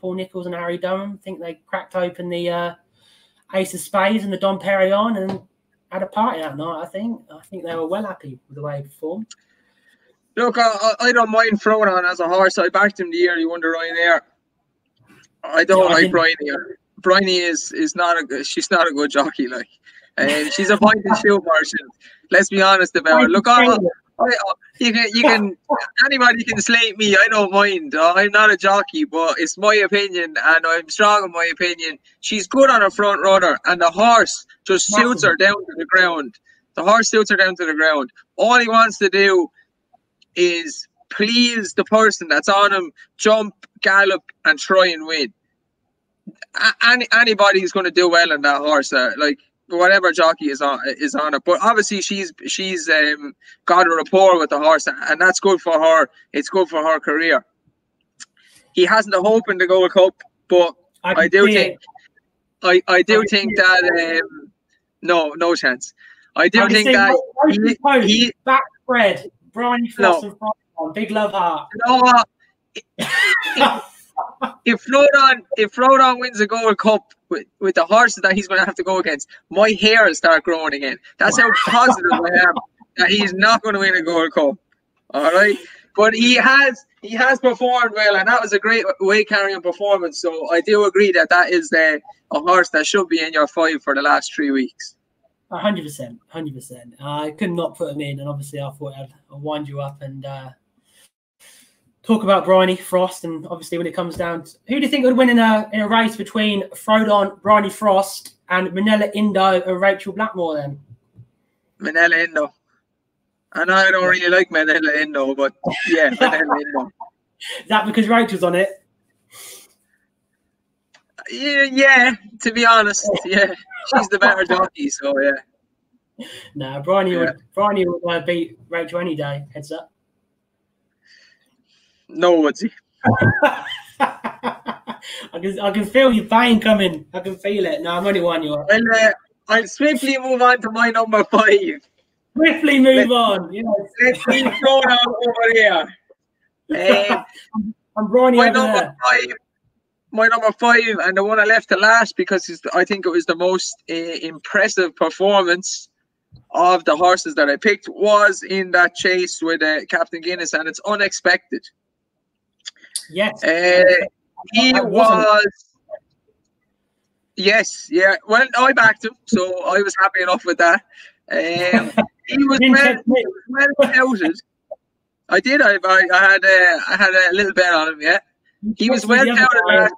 S1: Paul Nicholls and Harry Derham I think they cracked open the uh, Ace of Spades and the Don Perignon and had a party that night. I think I think they were well happy with the way he performed.
S2: Look, I, I don't mind Frodon as a horse. I backed him the year he won the Ryanair. I don't
S1: Yeah,
S2: like Bryony. Bryony is is not a good. She's not a good jockey. Like, and she's a point and shoot person. Let's be honest about it. Look, I- you can you can anybody can slate me. I don't mind. I'm not a jockey, but it's my opinion, and I'm strong in my opinion. She's good on a front runner, and the horse just suits her down to the ground. The horse suits her down to the ground. All he wants to do is please the person that's on him, jump, gallop, and try and win. A- Any anybody who's going to do well in that horse, uh, like whatever jockey is on is on it. But obviously she's she's um, got a rapport with the horse, and that's good for her. It's good for her career. He hasn't a hope in the Gold Cup, but I
S1: can
S2: do think. I, I do
S1: I
S2: think that um, no no chance. I do
S1: I
S2: think that he,
S1: posts,
S2: he
S1: back spread, Brian Frost and big love heart.
S2: you know what? if Frodon if Frodon wins a Gold Cup with, with the horses that he's going to have to go against, my hair will start growing again. That's how positive I am that he's not going to win a Gold Cup. All right, but he has he has performed well, and that was a great weight carrying performance. So I do agree that that is the, a horse that should be in your five for the last three weeks.
S1: Hundred percent, hundred percent. I could not put him in, and obviously I thought I'd, I'd wind you up and uh, talk about Bryony Frost. And obviously, when it comes down, to, who do you think would win in a in a race between Frodon, Bryony Frost, and Minella Indo and Rachael Blackmore? Then
S2: Minella Indo. I know I don't really like Minella Indo, but yeah, Minella Indo.
S1: is that because Rachael's on it?
S2: Yeah, yeah, to be honest, yeah, she's the better jockey. So yeah,
S1: no, Bryony
S2: Yeah.
S1: would Bryony would uh, beat Rachael any day. Heads up.
S2: No, Woodsy.
S1: I can I can feel your pain coming. I can feel it. No, I'm only one you are.
S2: Well, uh, I'll swiftly move on to my number five.
S1: Swiftly move on. Yes.
S2: Let's see going on over here. Um,
S1: I'm
S2: my number
S1: there.
S2: five, my number five, and the one I left to last because it's, I think it was the most uh, impressive performance of the horses that I picked was in that chase with uh, Captain Guinness, and it's unexpected.
S1: Yes.
S2: Uh, he
S1: wasn't-
S2: Yes, yeah. Well, I backed him, so I was happy enough with that. Um, he was well, well touted. I did. I, I, I had a, I had a little bet on him. Yeah, he was well
S1: me, the other
S2: touted last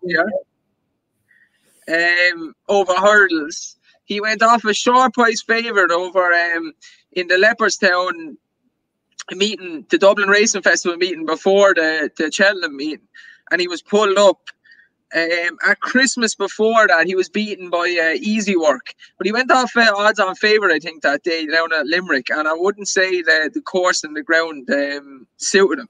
S2: year. Um, over hurdles, he went off a short price favourite over um in the Leopardstown meeting, the Dublin Racing Festival meeting before the the Cheltenham meeting, and he was pulled up. Um, at Christmas before that, he was beaten by uh, Easy Work, but he went off uh, odds on favour, I think, that day down at Limerick. And I wouldn't say that the course and the ground um, suited him.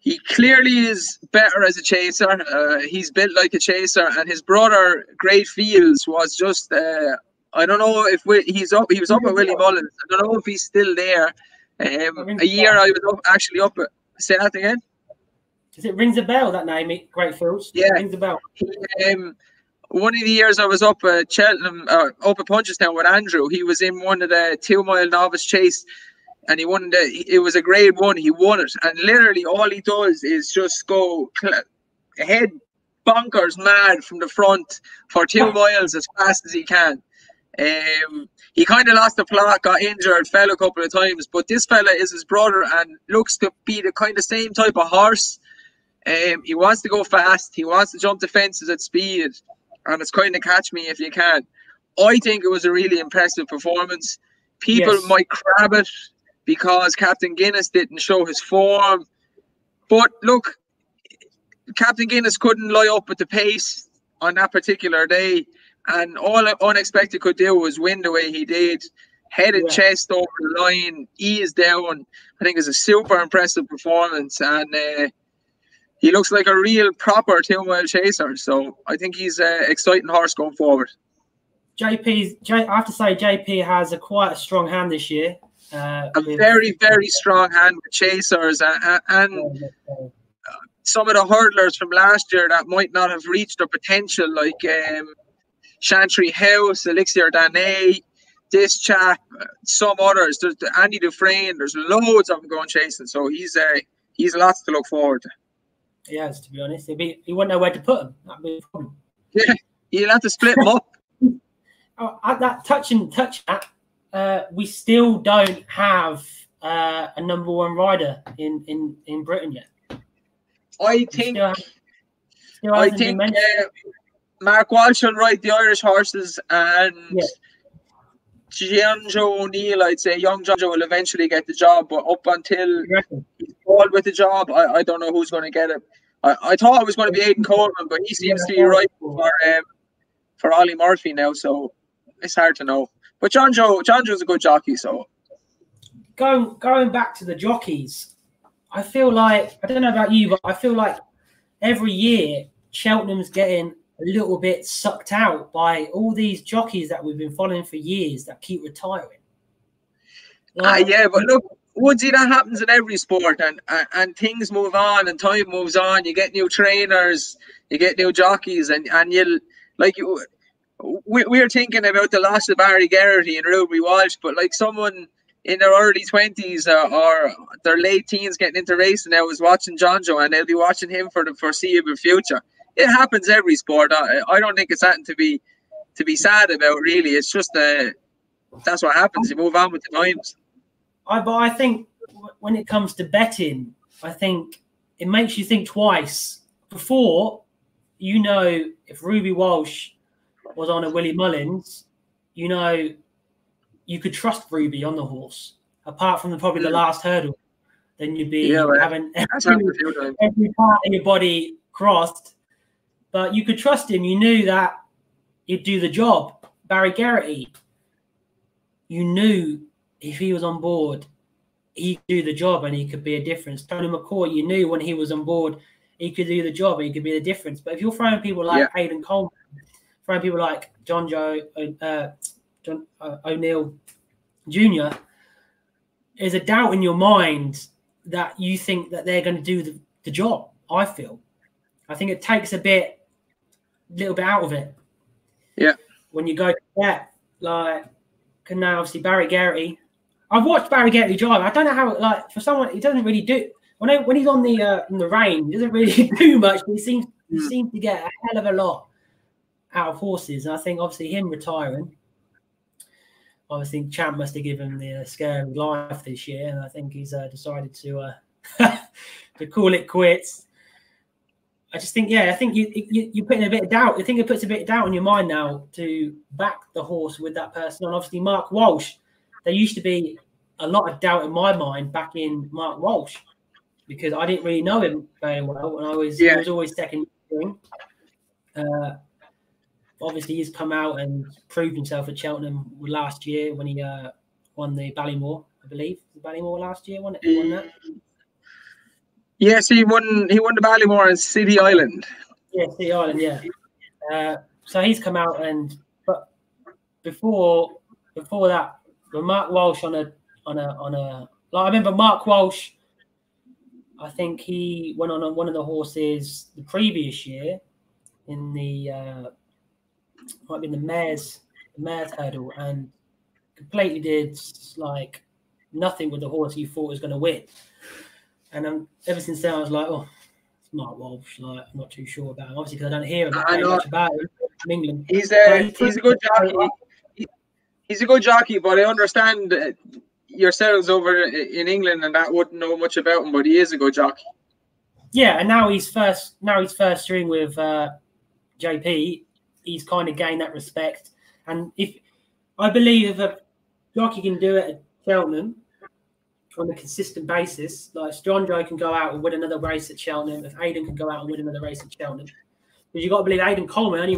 S2: He clearly is better as a chaser. Uh, he's built like a chaser, and his brother, Great Fields, was just. Uh, I don't know if we, he's up. He was up at Willie Mullins. I don't know if he's still there. Um, a year I was up, actually up. At, say that again.
S1: Does it rings a bell that name? Great Fields.
S2: Yeah.
S1: rings a bell.
S2: Um, one of the years I was up at Cheltenham, uh, up at Punchestown with Andrew, he was in one of the two mile novice chase and he won the, it was a grade one, he won it. And literally all he does is just go head bonkers mad from the front for two miles as fast as he can. Um, he kind of lost the plot, got injured, fell a couple of times, but this fella is his brother and looks to be the kind of same type of horse. Um, he wants to go fast. He wants to jump the fences at speed, and it's kind of catch me if you can. I think it was a really impressive performance. People
S1: Yes.
S2: might crab it because Captain Guinness didn't show his form, but look, Captain Guinness couldn't lie up at the pace on that particular day, and all unexpected could do was win the way he did. Head and
S1: Yeah.
S2: chest over the line, ease down. I think it's a super impressive performance, and uh, he looks like a real proper two mile chaser. So I think he's an exciting horse going forward.
S1: JP's. J, I have to say, JP has a quite a strong hand this year. Uh,
S2: A very, very strong hand with chasers and, and some of the hurdlers from last year that might not have reached their potential, like um, Chantry House, Elixir D'Ainay, this chap, some others. There's Andy Dufresne. There's loads of them going chasing. So he's uh, he's lots to look forward to.
S1: He has, to be honest. He'd be, he wouldn't know where to put them. That'd be a problem.
S2: He'll have to split them up.
S1: Oh, at that touch and touch that, uh, we still don't have uh, a number one rider in, in, in Britain yet.
S2: I think
S1: still, have- still
S2: I think uh, Mark Walsh will ride the Irish horses and
S1: Yeah.
S2: Joe O'Neill, I'd say young Jonjo will eventually get the job, but up until he's called with the job, I, I don't know who's going to get it. I, I thought it was going to be Aidan Coleman, but he seems to be right for um, for Olly Murphy now, so it's hard to know. But Jonjo, John Joe's a good jockey, so
S1: going going back to the jockeys, I feel like I don't know about you, but I feel like every year Cheltenham's getting a little bit sucked out by all these jockeys that we've been following for years that keep retiring.
S2: Ah, yeah, but look, Woodsy, that happens in every sport, and, and and things move on, and time moves on. You get new trainers, you get new jockeys, and and you like you. We, we're thinking about the loss of Barry Geraghty and Ruby Walsh, but like someone in their early twenties uh, or their late teens getting into racing now is watching Jonjo, and they'll be watching him for the foreseeable future. It happens every sport. I, I don't think it's something to be to be sad about. Really, it's just uh, that's what happens. You move on with the times.
S1: I but I think when it comes to betting, I think it makes you think twice. Before, you know, if Ruby Walsh was on a Willie Mullins, you know, you could trust Ruby on the horse. Apart from the, probably the last hurdle, then you'd be
S2: Yeah,
S1: having every,
S2: happened a few times.
S1: every part of your body crossed. But you could trust him. You knew that he'd do the job. Barry Geraghty, you knew if he was on board, he could do the job and he could be a difference. Tony McCoy, you knew when he was on board, he could do the job and he could be the difference. But if you're throwing people like
S2: Yeah.
S1: Aidan Coleman, throwing people like Jonjo, uh, John uh, O'Neill Jr., there's a doubt in your mind that you think that they're going to do the, the job. I feel. I think it takes a bit, little bit out of it.
S2: Yeah.
S1: When you go to that, like, can now obviously Barry Geraghty. I've watched Barry Geraghty drive. I don't know how, like, for someone, he doesn't really do. When I, when he's on the uh, in the rain, he doesn't really do much. But he seems he
S2: Mm.
S1: seems to get a hell of a lot out of horses. And I think obviously him retiring. Obviously, Champ must have given him the uh, scare of life this year, and I think he's uh, decided to uh, to call it quits. I just think, yeah, I think you, you you put in a bit of doubt. I think it puts a bit of doubt in your mind now to back the horse with that person. And obviously, Mark Walsh. There used to be a lot of doubt in my mind back in Mark Walsh because I didn't really know him very well, and I was
S2: Yeah.
S1: was always second string. Uh, obviously, he's come out and proved himself at Cheltenham last year when he uh, won the Ballymore, I believe. The Ballymore last year, won it? Won that?
S2: Yes, he won. He won the Ballymore and City Island.
S1: Yeah, City Island, yeah. Uh, so he's come out and but before before that, with Mark Walsh on a on a on a like I remember Mark Walsh. I think he went on one of the horses the previous year in the uh, might be in the mares the mares hurdle and completely did like nothing with the horse he thought was going to win. And um, ever since then, I was like, oh, it's Mark Walsh. Like, I'm not too sure about him. Obviously, because I don't hear about,
S2: I
S1: much about him from England.
S2: He's a
S1: he
S2: he's a good jockey. He- He's a good jockey, but I understand yourselves over in England and that wouldn't know much about him. But he is a good jockey.
S1: Yeah, and now he's first. Now he's first string with uh, JP. He's kind of gained that respect, and if I believe if a jockey can do it at Cheltenham on a consistent basis, like Jonjo can go out and win another race at Cheltenham, if Aidan can go out and win another race at Cheltenham, because you've got to believe Aidan Coleman only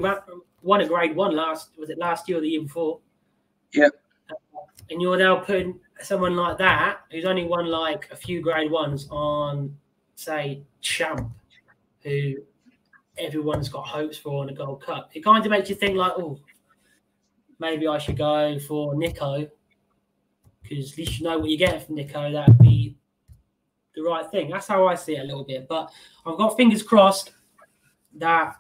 S1: won a Grade One last. Was it last year or the year before?
S2: Yep.
S1: Uh, and you're now putting someone like that who's only won like a few Grade Ones on, say, Champ, who everyone's got hopes for in a Gold Cup. It kind of makes you think like, oh, maybe I should go for Nico because at least you know what you're getting from Nico. That'd be the right thing. That's how I see it a little bit. But I've got fingers crossed that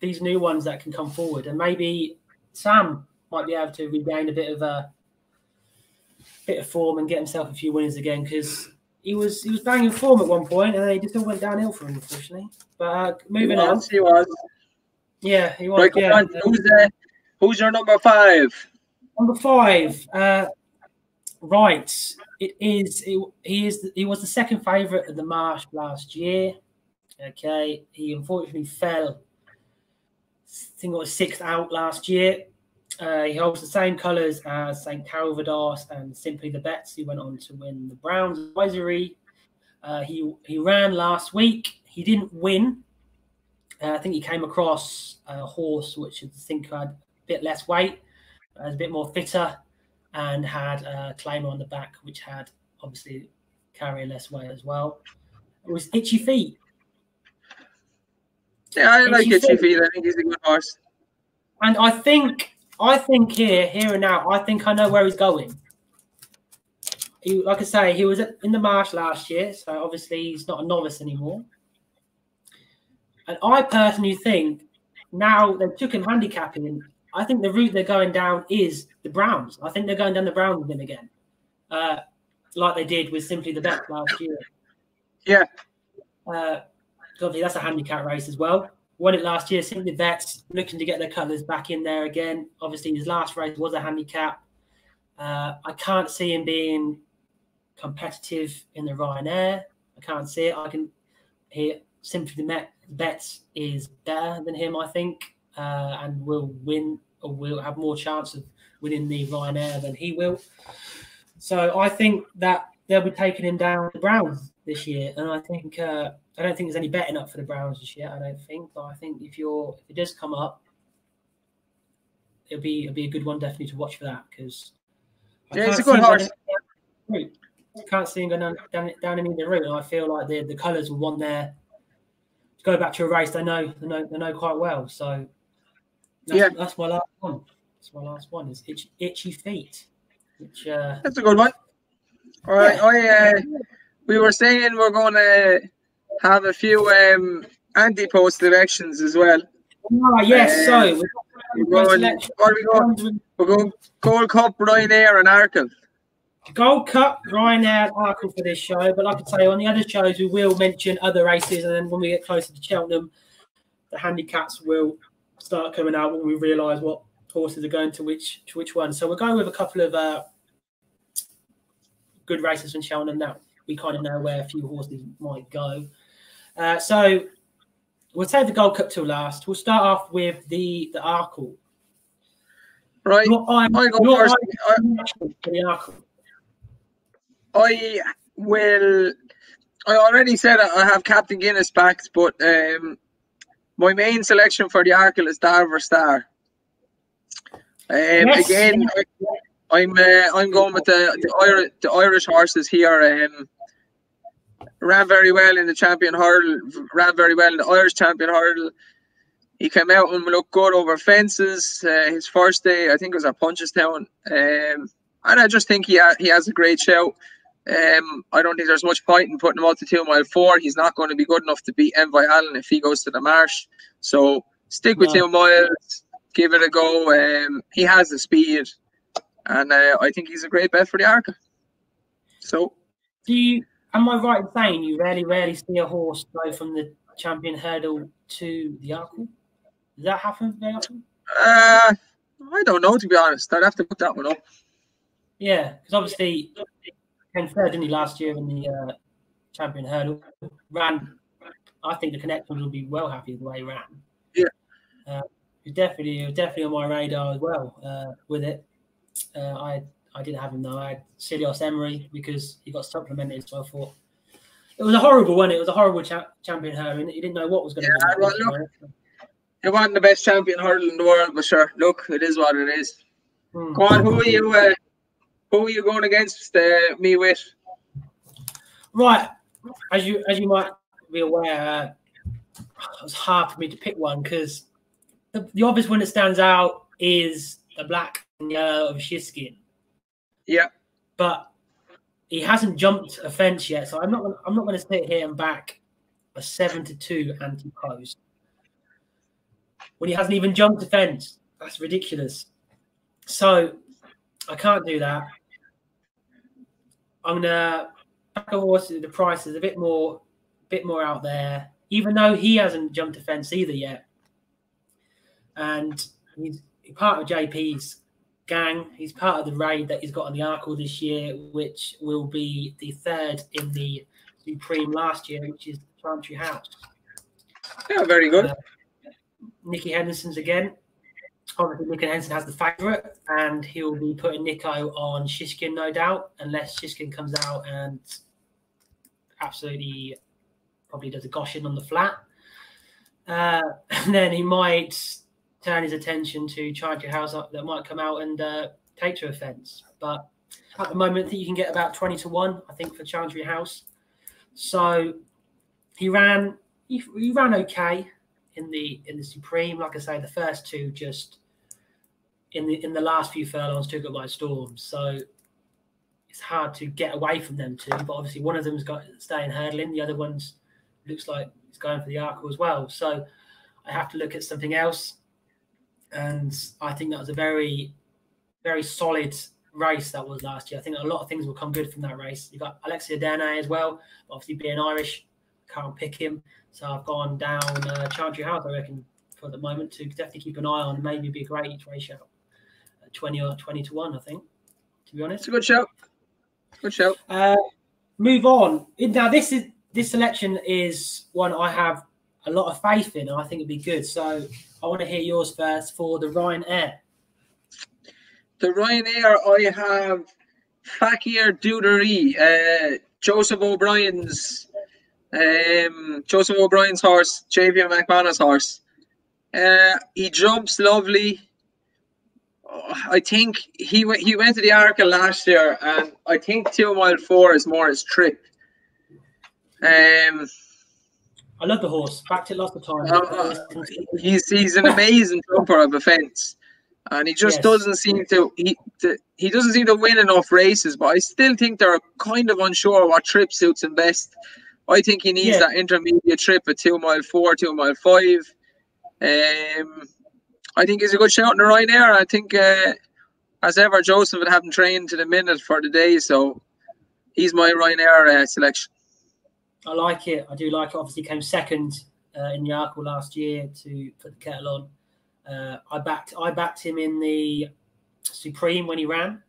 S1: these new ones that can come forward and maybe Sam might be able to regain a bit of a bit of form and get himself a few winners again because he was he was banging form at one point and then he just all went downhill for him unfortunately. But uh, moving
S2: he
S1: on,
S2: he was.
S1: yeah, he was. Yeah.
S2: Who's who's your number five?
S1: Number five, uh, right. It is. It, he is. He was the second favourite at the Marsh last year. Okay, he unfortunately fell. I think it was sixth out last year. Uh, he holds the same colours as St Calvados and Simply the Betts. He went on to win the Browns advisory. Uh, he he ran last week. He didn't win. Uh, I think he came across a horse which I think had a bit less weight was a bit more fitter and had a claimer on the back, which had obviously carry less weight as well. It was Itchy Feet.
S2: Yeah, I like
S1: Itchy
S2: Itchy
S1: Feet.
S2: Feet. I think he's a good horse.
S1: And I think, I think here, here and now, I think I know where he's going. He, like I say, he was in the marsh last year, so obviously he's not a novice anymore. And I personally think now they took him handicapping. I think the route they're going down is the Browns. I think they're going down the Browns with him again, uh, like they did with Simply the Bet last year.
S2: Yeah.
S1: Uh, obviously, that's a handicap race as well. Won it last year. Simply Vets looking to get their colours back in there again. Obviously, his last race was a handicap. Uh, I can't see him being competitive in the Ryanair. I can't see it. I can hear Simply the Met Bets is better than him, I think, uh, and will win or will have more chance of winning the Ryanair than he will. So I think that they'll be taking him down the Browns this year, and I think uh, I don't think there's any betting up for the Browns this year. I don't think, but I think if you're if it does come up, it'll be it'll be a good one definitely to watch for that because
S2: Yeah, he's a
S1: can't
S2: good horse.
S1: Can't see him going down, down, down in the route, and I feel like the the colours will want their to go back to a race they know they know they know quite well. So that's,
S2: Yeah.
S1: that's my last one. That's my last one. Is itchy, itchy feet, which uh,
S2: That's a good one. All right, I uh, we were saying we're going to have a few um, anti-post elections as well.
S1: ah, yes.
S2: Uh,
S1: so we've
S2: We're going, are we going? We're going Gold Cup, Ryanair, and Arkle.
S1: Gold Cup, Ryanair, Arkle for this show. But like I say, on the other shows, we will mention other races, and then when we get closer to Cheltenham, the handicaps will start coming out when we realise what horses are going to which to which one. So we're going with a couple of uh, good races from Cheltenham that we kind of know where a few horses might go. Uh, so we'll take the Gold Cup till last. We'll start off with the the Arkle.
S2: Right, I go
S1: your
S2: first.
S1: the Arkle.
S2: I will. I already said I have Captain Guinness backed, but um, my main selection for the Arkle is Darver Star. Um,
S1: Yes.
S2: Again, I'm uh, I'm going with the the Irish, the Irish horses here. Um, ran very well in the champion hurdle. Ran very well in the Irish champion hurdle. He came out and looked good over fences. Uh, his first day, I think, was at Punchestown. Um, and I just think he ha- he has a great shout. Um, I don't think there's much point in putting him out to two mile four. He's not going to be good enough to beat Envoy Allen if he goes to the marsh. So stick with
S1: No.
S2: two miles, give it a go. Um, he has the speed, and uh, I think he's a great bet for the Arkle. So
S1: Do you? Am I right in saying you rarely, rarely see a horse go from the champion hurdle to the Arkle? Does that happen very often?
S2: uh, I don't know to be honest. I'd have to put that one up.
S1: Yeah, because obviously came third, didn't he, last year in the uh, champion hurdle? Ran. I think the connections will be well happy with the way he ran.
S2: Yeah.
S1: Uh, definitely, he was definitely on my radar as well uh, with it. Uh, I I didn't have him though. I had Celios Emery because he got supplemented, so I thought it was a horrible one. It was a horrible cha- champion hurdle. You didn't know what was going to
S2: Yeah,
S1: happen.
S2: well, It wasn't the best champion hurdle in the world, but sure, look, it is what it is.
S1: Hmm.
S2: Go on, who are you? Uh, who are you going against uh, me with?
S1: Right, as you as you might be aware, uh, it was hard for me to pick one because the, the obvious one that stands out is the black and yellow of Shishkin,
S2: Yeah,
S1: but he hasn't jumped a fence yet, so I'm not gonna, I'm not going to sit here and back a seven to two anti post when he hasn't even jumped a fence. That's ridiculous. So I can't do that. I'm gonna back a horse. The price is a bit more, bit more out there, even though he hasn't jumped a fence either yet. And he's part of JP's gang. He's part of the raid that he's got on the Arkle this year, which will be the third in the Supreme last year, which is Chantry House.
S2: yeah, very good.
S1: Uh, Nicky Henderson's again. Obviously, Nicky Henderson has the favourite, and he'll be putting Nico on Shishkin, no doubt, unless Shishkin comes out and absolutely probably does a Goshen on the flat. Uh, and then he might turn his attention to Chantry House that might come out and uh, take to offence. But at the moment, I think you can get about 20 to 1, I think, for Chantry House. So he ran he, he ran okay in the in the Supreme. Like I say, the first two just in the in the last few furlongs took it by storm. So it's hard to get away from them two. But obviously, one of them's got staying hurdling. The other one's looks like it's going for the Arkle as well. So I have to look at something else. And I think that was a very, very solid race that was last year. I think a lot of things will come good from that race. You've got Elixir D'Ainay as well. Obviously, being Irish, can't pick him. So I've gone down uh, Chantry House, I reckon, for the moment to definitely keep an eye on. Maybe be a great race uh, twenty or twenty to one, I think. To be honest.
S2: It's a good show. Good show.
S1: Uh, move on. Now this is this selection is one I have a lot of faith in, and I think it'd be good. So I want to hear yours first for the Ryanair.
S2: The Ryanair, I have Fakir D'Oudairies, uh, Joseph O'Brien's, um, Joseph O'Brien's horse, JP McManus horse. Uh, he jumps lovely. I think he went he went to the Arkle last year, and I think two mile four is more his trip. Um,
S1: I love the horse. Backed it lots of times.
S2: uh, he's he's an amazing jumper of a fence, and he just
S1: Yes.
S2: doesn't seem to he to, he doesn't seem to win enough races. But I still think they're kind of unsure what trip suits him best. I think he needs
S1: Yeah.
S2: that intermediate trip at two mile four, two mile five. Um, I think he's a good shout in the right Ryanair. I think, uh, as ever, Joseph would have him trained to the minute for the day, so he's my Ryanair uh, selection.
S1: I like it. I do like it. Obviously, came second uh, in the Arkle last year to put the kettle on. Uh, I backed. I backed him in the Supreme when he ran.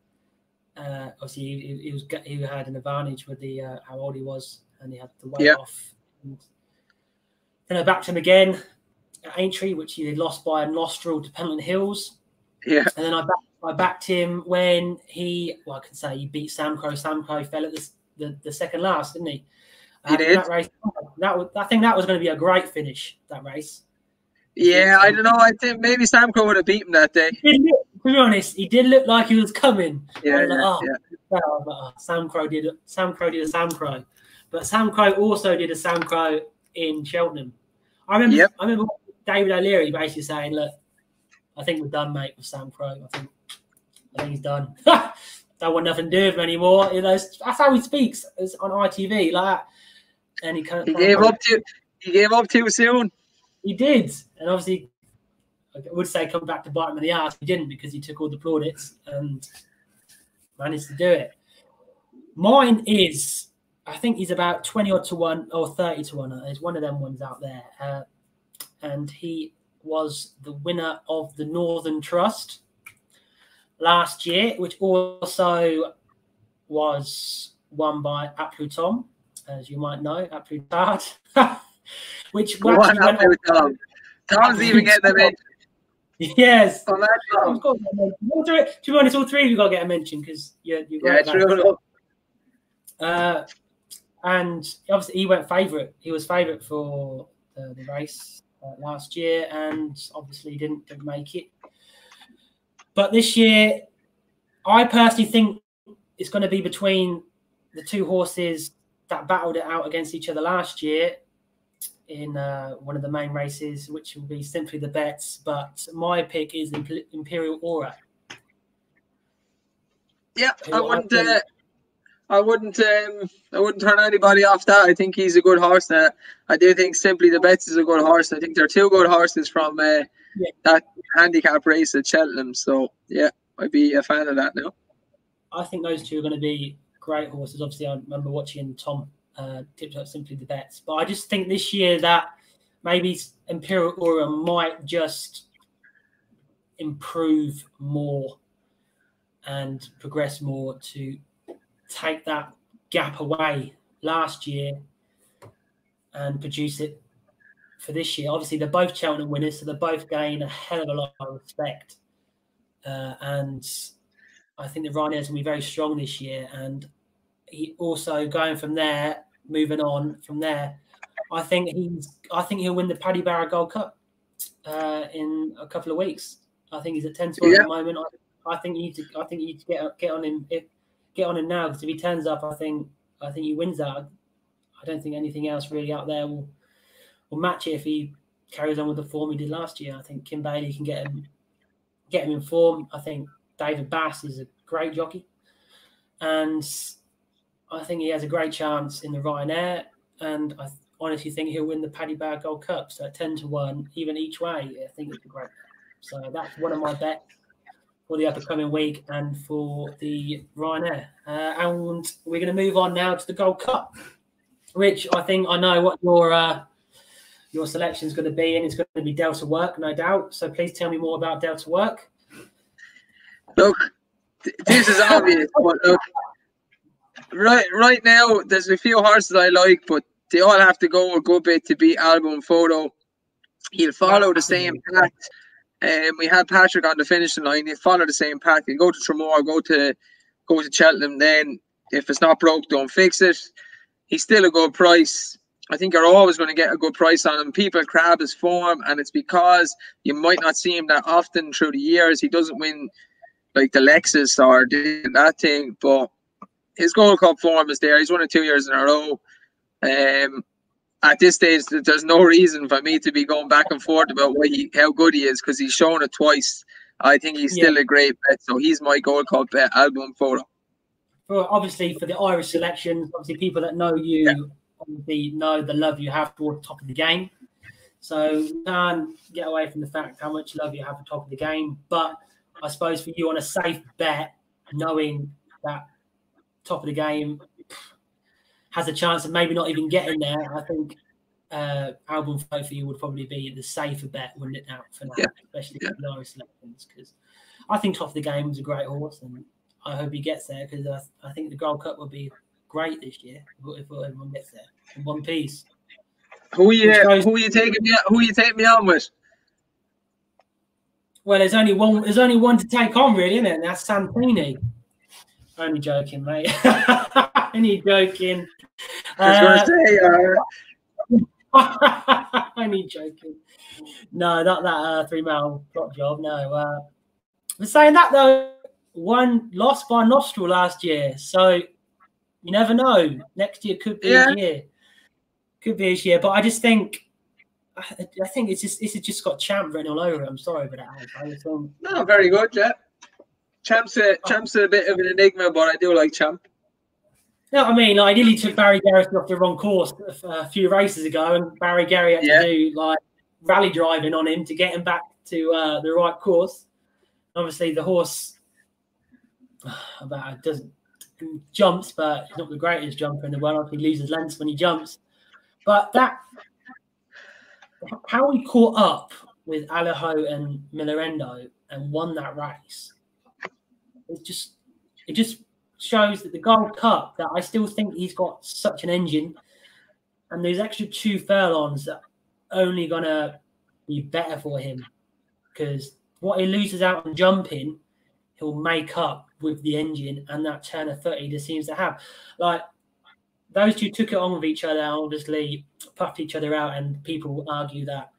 S1: Uh, obviously, he, he was he had an advantage with the uh, how old he was, and he had the weight off. And then I backed him again Aintree, which he lost by a nostril to Pentland Hills.
S2: Yeah,
S1: And then I backed, I backed him when he, well, I can say he beat Samcro. Sam Crow fell at the, the, the second last, didn't he?
S2: He did.
S1: That race, that I think that was going to be a great finish. That race.
S2: yeah. I don't know. I think maybe Samcro would have beaten him that day.
S1: He did look- to be honest, he did look like he was coming.
S2: Yeah,
S1: was like,
S2: yeah,
S1: oh,
S2: yeah.
S1: Oh, Samcro did. Samcro did a Samcro, but Samcro also did a Samcro in Cheltenham. I remember.
S2: Yep.
S1: I remember David O'Leary basically saying, "Look, I think we're done, mate, with Samcro. I think, I think he's done. Don't want nothing to do with him anymore." You know, that's how he speaks it's on ITV, like that. And he kind
S2: He gave up too. He gave up too soon.
S1: He did, and obviously, I would say come back to bite him in the ass. He didn't because he took all the plaudits and managed to do it. Mine is, I think he's about twenty odd to one or thirty to one. There's one of them ones out there, uh, and he was the winner of the Northern Trust last year, which also was won by Aplu Tom, as you might know, A Plus Tard, which
S2: What
S1: actually went
S2: Tom? Tom's even getting the mention.
S1: Yes.
S2: that
S1: I've to get a mention. All three- be honest, all three of you got to get a mention because you're, you're
S2: Yeah, true
S1: Uh, and obviously, he went favourite. He was favourite for the, the race last year, and obviously didn't, didn't make it. But this year, I personally think it's going to be between the two horses that battled it out against each other last year in uh, one of the main races, which will be Simply the Betts. But my pick is Imperial Aura.
S2: Yeah,
S1: Who
S2: I
S1: I think-
S2: Uh, I wouldn't. Um, I wouldn't turn anybody off that. I think he's a good horse. Uh, I do think Simply the Betts is a good horse. I think they're two good horses from uh,
S1: Yeah.
S2: that handicap race at Cheltenham. So yeah, I'd be a fan of that now.
S1: I think those two are going to be great horses. Obviously, I remember watching Tom uh, tipped up Simply the Betts, but I just think this year that maybe Imperial Aura might just improve more and progress more to take that gap away last year and produce it for this year. Obviously, they're both Cheltenham winners, so they both gain a hell of a lot of respect. Uh, and I think the Ryanair's will be very strong this year. And he also going from there, moving on from there, I think he's I think he'll win the Paddy Power Gold Cup uh, in a couple of weeks. I think he's at ten to one at the moment. I, I think you need to I think you need to get get on him if, get on him now because if he turns up, I think I think he wins that. I don't think anything else really out there will will match it if he carries on with the form he did last year. I think Kim Bailey can get him get him in form. I think David Bass is a great jockey, and I think he has a great chance in the Ryanair. And I honestly think he'll win the Paddy Power Gold Cup. So ten to one, even each way, I think it's a great. So that's one of my bets for the upcoming week and for the Ryanair. Uh, and we're going to move on now to the Gold Cup. Rich, I think I know what your uh, your selection is going to be, and it's going to be Delta Work, no doubt. So please tell me more about Delta Work.
S2: Look, this is obvious, but look, right, right now there's a few horses I like, but they all have to go a good bit to beat Al Boum Photo. He'll follow the same path. Um, we had Patrick on the finishing line. He followed the same path. He'll go to Tramore, go to go to Cheltenham. Then, if it's not broke, don't fix it. He's still a good price. I think you're always going to get a good price on him. People crab his form, and it's because you might not see him that often through the years. He doesn't win like the Lexus or that thing, but his Gold Cup form is there. He's won it two years in a row. Um, at this stage, there's no reason for me to be going back and forth about what he, how good he is because he's shown it twice. I think he's yeah. still a great bet. So he's my Gold Cup bet Al Boum Photo.
S1: For obviously for the Irish selection, obviously people that know you yeah. obviously know the love you have toward the Topofthegame. So you can't get away from the fact how much love you have for Topofthegame. But I suppose for you on a safe bet, knowing that Topofthegame has a chance of maybe not even getting there, I think uh, Al Boum Photo for you would probably be the safer bet, wouldn't it? Now for now, yeah. especially yeah. with Irish selections, because I think Topofthegame is a great horse, and I hope he gets there because I, I, think the Gold Cup will be great this year if everyone gets there in one piece.
S2: Who you goes, who you taking me who you taking me on with?
S1: Well, there's only one. There's only one to take on, really, isn't it? And that's Santini. Only joking, mate. only joking.
S2: I was uh, say,
S1: uh... only joking. No, not that uh, three mile drop job. No. Uh, but saying that though, one lost by nostril last year, so you never know. Next year could be yeah. a year. Could be his year, but I just think I, I think it's just it's just got champ written all over it. I'm sorry for that. I
S2: no, very good, yeah. Champ's a champ's a bit of an enigma, but I do like champ.
S1: No, I mean, I nearly took Barry Geraghty off the wrong course a few races ago, and Barry Geraghty had yeah. to do like rally driving on him to get him back to uh, the right course. Obviously, the horse about doesn't jumps, but he's not the greatest jumper in the world. He loses length when he jumps. But that how he caught up with Allaho and Minella Indo and won that race, it just it just shows that the Gold Cup that I still think he's got such an engine, and those extra two furlongs that only gonna be better for him because what he loses out on jumping, he'll make up with the engine and that turn of 30 he seems to have. Like those two took it on with each other, obviously puffed each other out, and people argue that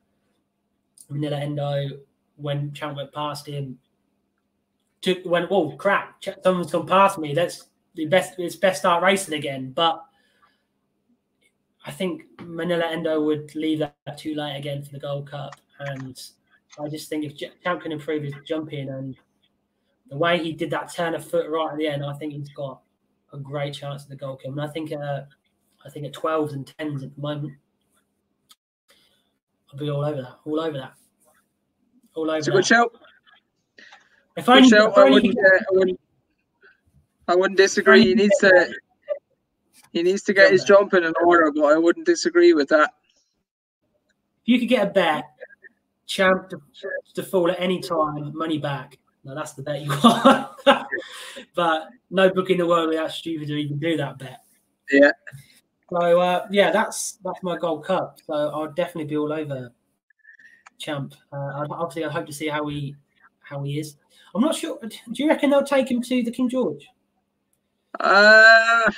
S1: Minella Indo, when Champ went past him, took went, oh crap, someone's come past me. That's the best. It's best start racing again. But I think Minella Indo would leave that too late again for the Gold Cup, and I just think if Champ can improve his jumping and the way he did that turn of foot right at the end, I think he's got a great chance at the Gold Cup. And I think uh, I think at 12s and 10s at the moment, I'll be all over that, all over that, all over. It's a
S2: good show.
S1: If only,
S2: show. If I, wouldn't, uh, I, wouldn't, I wouldn't disagree. He needs to he needs to get his jump in an order, but I wouldn't disagree with that.
S1: If you could get a bet, champ to, to fall at any time, money back. No, that's the bet you want. but no book in the world would without stupid to even do that bet.
S2: Yeah.
S1: So uh, yeah, that's that's my Gold Cup. So I'll definitely be all over Champ. Uh, obviously, I hope to see how he how he is. I'm not sure. Do you reckon they'll take him to the King George?
S2: Uh,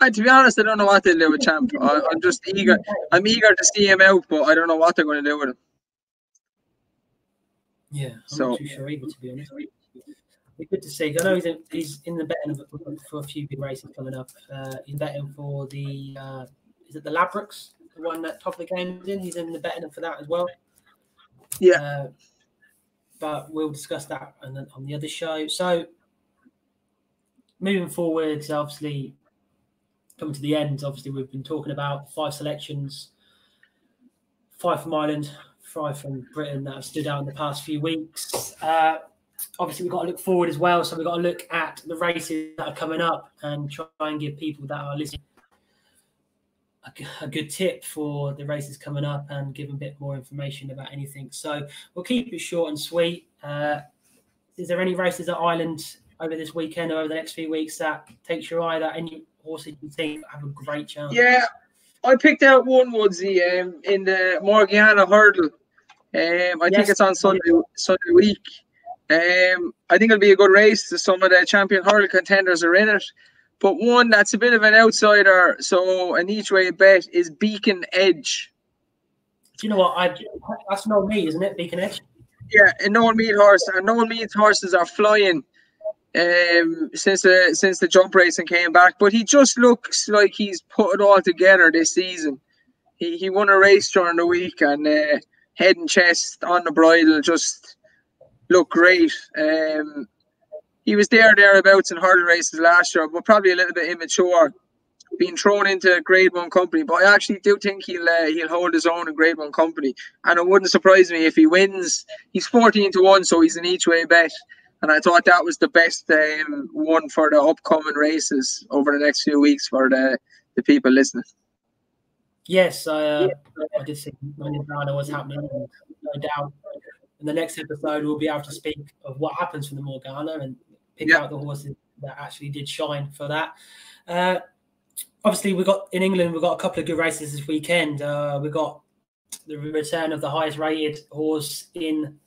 S2: I, to be honest, I don't know what they'll do with Champ. I, am just eager. I'm eager to see him out, but I don't know what they're going to do with him.
S1: Yeah, I'm so, not too sure either, to be honest. It's good to see. I know he's in, he's in the betting for a few big races coming up. Uh, he's betting for the uh, is it the Ladbrokes, the one that Topofthegame is in. He's in the betting for that as well.
S2: Yeah. Uh,
S1: but we'll discuss that on, on the other show. So moving forward, obviously coming to the end. Obviously, we've been talking about five selections, five from Ireland, five from Britain that have stood out in the past few weeks. Uh, obviously, we've got to look forward as well. So we've got to look at the races that are coming up and try and give people that are listening a, good tip for the races coming up and give them a bit more information about anything. So we'll keep it short and sweet. Uh, is there any races at Ireland over this weekend or over the next few weeks that takes your eye that any horses you think have a great chance?
S2: Yeah, I picked out one Woodsy um, in the Morgiana Hurdle. Um, I yes. think it's on Sunday Sunday week. Um, I think it'll be a good race. Some of the champion hurdle contenders are in it. But one that's a bit of an outsider, so an each way bet is Beacon Edge.
S1: Do you know what? I that's not me, isn't it? Beacon Edge.
S2: Yeah, and Noel Meade horse and Noel Meade's horses are flying um since the since the jump racing came back. But he just looks like he's put it all together this season. He he won a race during the week and uh, head and chest on the bridle just look great. Um he was there thereabouts in hurdle races last year, but probably a little bit immature being thrown into grade one company, but I actually do think he'll uh, he'll hold his own in grade one company, and it wouldn't surprise me if he wins. He's fourteen to one, so he's an each way bet, and I thought that was the best um, one for the upcoming races over the next few weeks for the the people listening.
S1: Yes, I, uh, I did see Morgiana was happening, no doubt. In the next episode, we'll be able to speak of what happens from the Morgiana and pick
S2: Yeah.
S1: out the horses that actually did shine for that. Uh, obviously, we got in England. We've got a couple of good races this weekend. Uh, we got the return of the highest rated horse in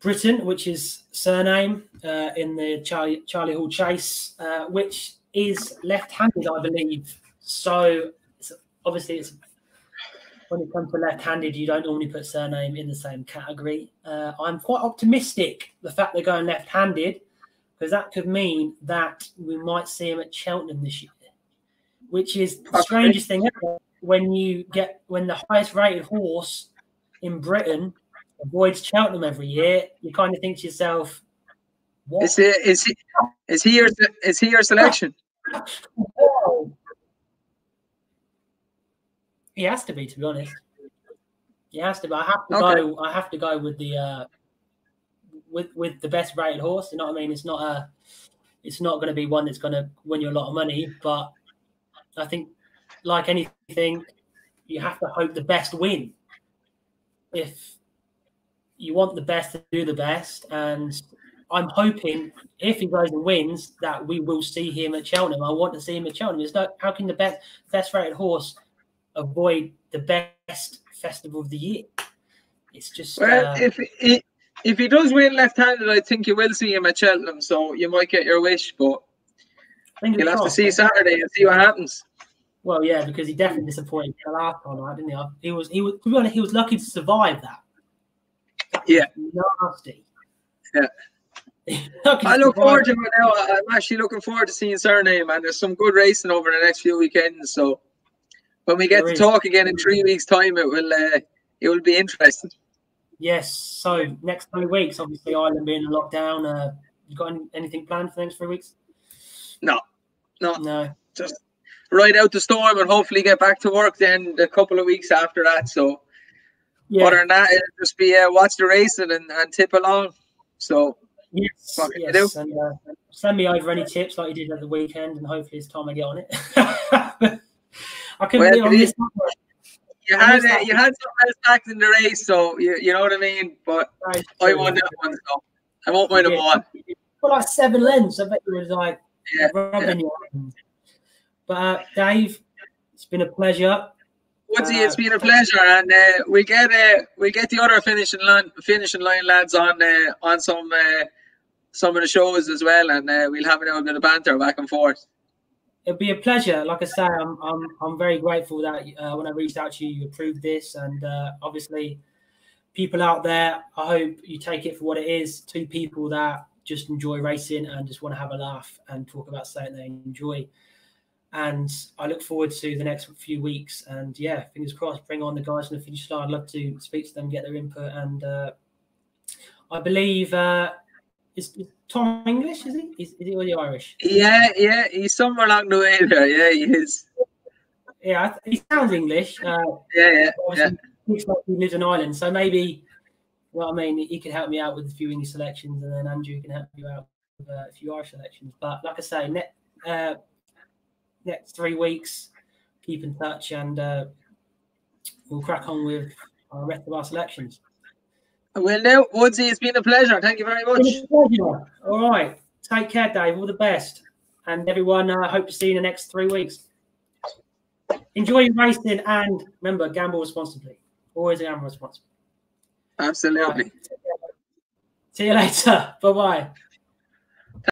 S1: Britain, which is Cyrname uh, in the Charlie, Charlie Hall Chase, uh, which is left-handed, I believe. So it's, obviously, it's when it comes to left-handed, you don't normally put Cyrname in the same category. Uh, I'm quite optimistic the fact they're going left-handed because that could mean that we might see him at Cheltenham this year, which is the strangest thing ever. When you get when the highest rated horse in Britain avoids Cheltenham every year, you kind of think to yourself, "What?"
S2: Is he is he is he your is he your selection?
S1: He has to be, to be honest. He has to be. I have to
S2: Okay.
S1: go. I have to go with the uh, with with the best rated horse. You know what I mean? It's not a. It's not going to be one that's going to win you a lot of money, but I think, like anything, you have to hope the best win. If you want the best to do the best, and I'm hoping if he goes and wins, that we will see him at Cheltenham. I want to see him at Cheltenham. There's no, how can the best best rated horse avoid the best festival of the year? It's just
S2: Well,
S1: uh,
S2: if he if he does win left-handed, I think you will see him at Cheltenham. So you might get your wish, but
S1: fingers
S2: you'll have to see Saturday and see what happens.
S1: Well, yeah, because he definitely disappointed the last time, right, didn't he? He was he was to be honest, he was lucky to survive that. That
S2: Yeah.
S1: nasty.
S2: Yeah. I look forward to it now. I'm actually looking forward to seeing Cyrname, and there's some good racing over the next few weekends. So when we get
S1: There
S2: to
S1: is.
S2: talk again in three weeks' time, it will uh, it will be interesting.
S1: Yes. So next three weeks, obviously Ireland being in lockdown. Uh, you got any, anything planned for the next three weeks?
S2: No, no,
S1: No.
S2: just ride out the storm and hopefully get back to work then a couple of weeks after that. So
S1: Yeah.
S2: other than that, it'll just be uh, watch the racing and, and tip along. So
S1: Yes.
S2: Can
S1: Yes. And uh, send me over any tips like you did at the weekend, and hopefully it's time I get on it. I couldn't
S2: Well,
S1: I
S2: it
S1: missed
S2: you had uh, you had some else back in the race, so you, you know what I mean. But
S1: that.
S2: I won that one, so I won't win them all.
S1: For like seven lengths, I bet you was like
S2: Yeah,
S1: hands. But uh, Dave, it's been a pleasure.
S2: Woodsy,
S1: Uh,
S2: it's been a pleasure, and uh, we get uh, we get the other finishing line finishing line lads on uh, on some uh, some of the shows as well, and uh, we'll have a little bit of banter back and forth.
S1: It'd be a pleasure. Like I say, I'm I'm I'm very grateful that uh, when I reached out to you, you approved this, and uh, obviously, people out there, I hope you take it for what it is. Two people that just enjoy racing and just want to have a laugh and talk about something they enjoy. And I look forward to the next few weeks. And yeah, fingers crossed, bring on the guys from the finish line. I'd love to speak to them, get their input. And uh, I believe uh, Tom English? Is he? Is, is he the Irish?
S2: Yeah, yeah, he's somewhere along the way there. Yeah, he is.
S1: Yeah, he sounds English. Uh,
S2: Yeah, yeah, yeah.
S1: looks like he lives in Ireland, so maybe, well, I mean, he could help me out with a few English selections, and then Andrew can help you out with uh, a few Irish selections. But like I say, ne- uh, next three weeks, keep in touch, and uh, we'll crack on with our rest of our selections.
S2: Well, now Woodsy, it's been a pleasure. Thank you very much.
S1: Pleasure. All right, take care, Dave. All the best, and everyone. I uh, hope to see you in the next three weeks. Enjoy your racing, and remember, gamble responsibly. Always gamble responsibly.
S2: Absolutely.
S1: See you later. Bye bye.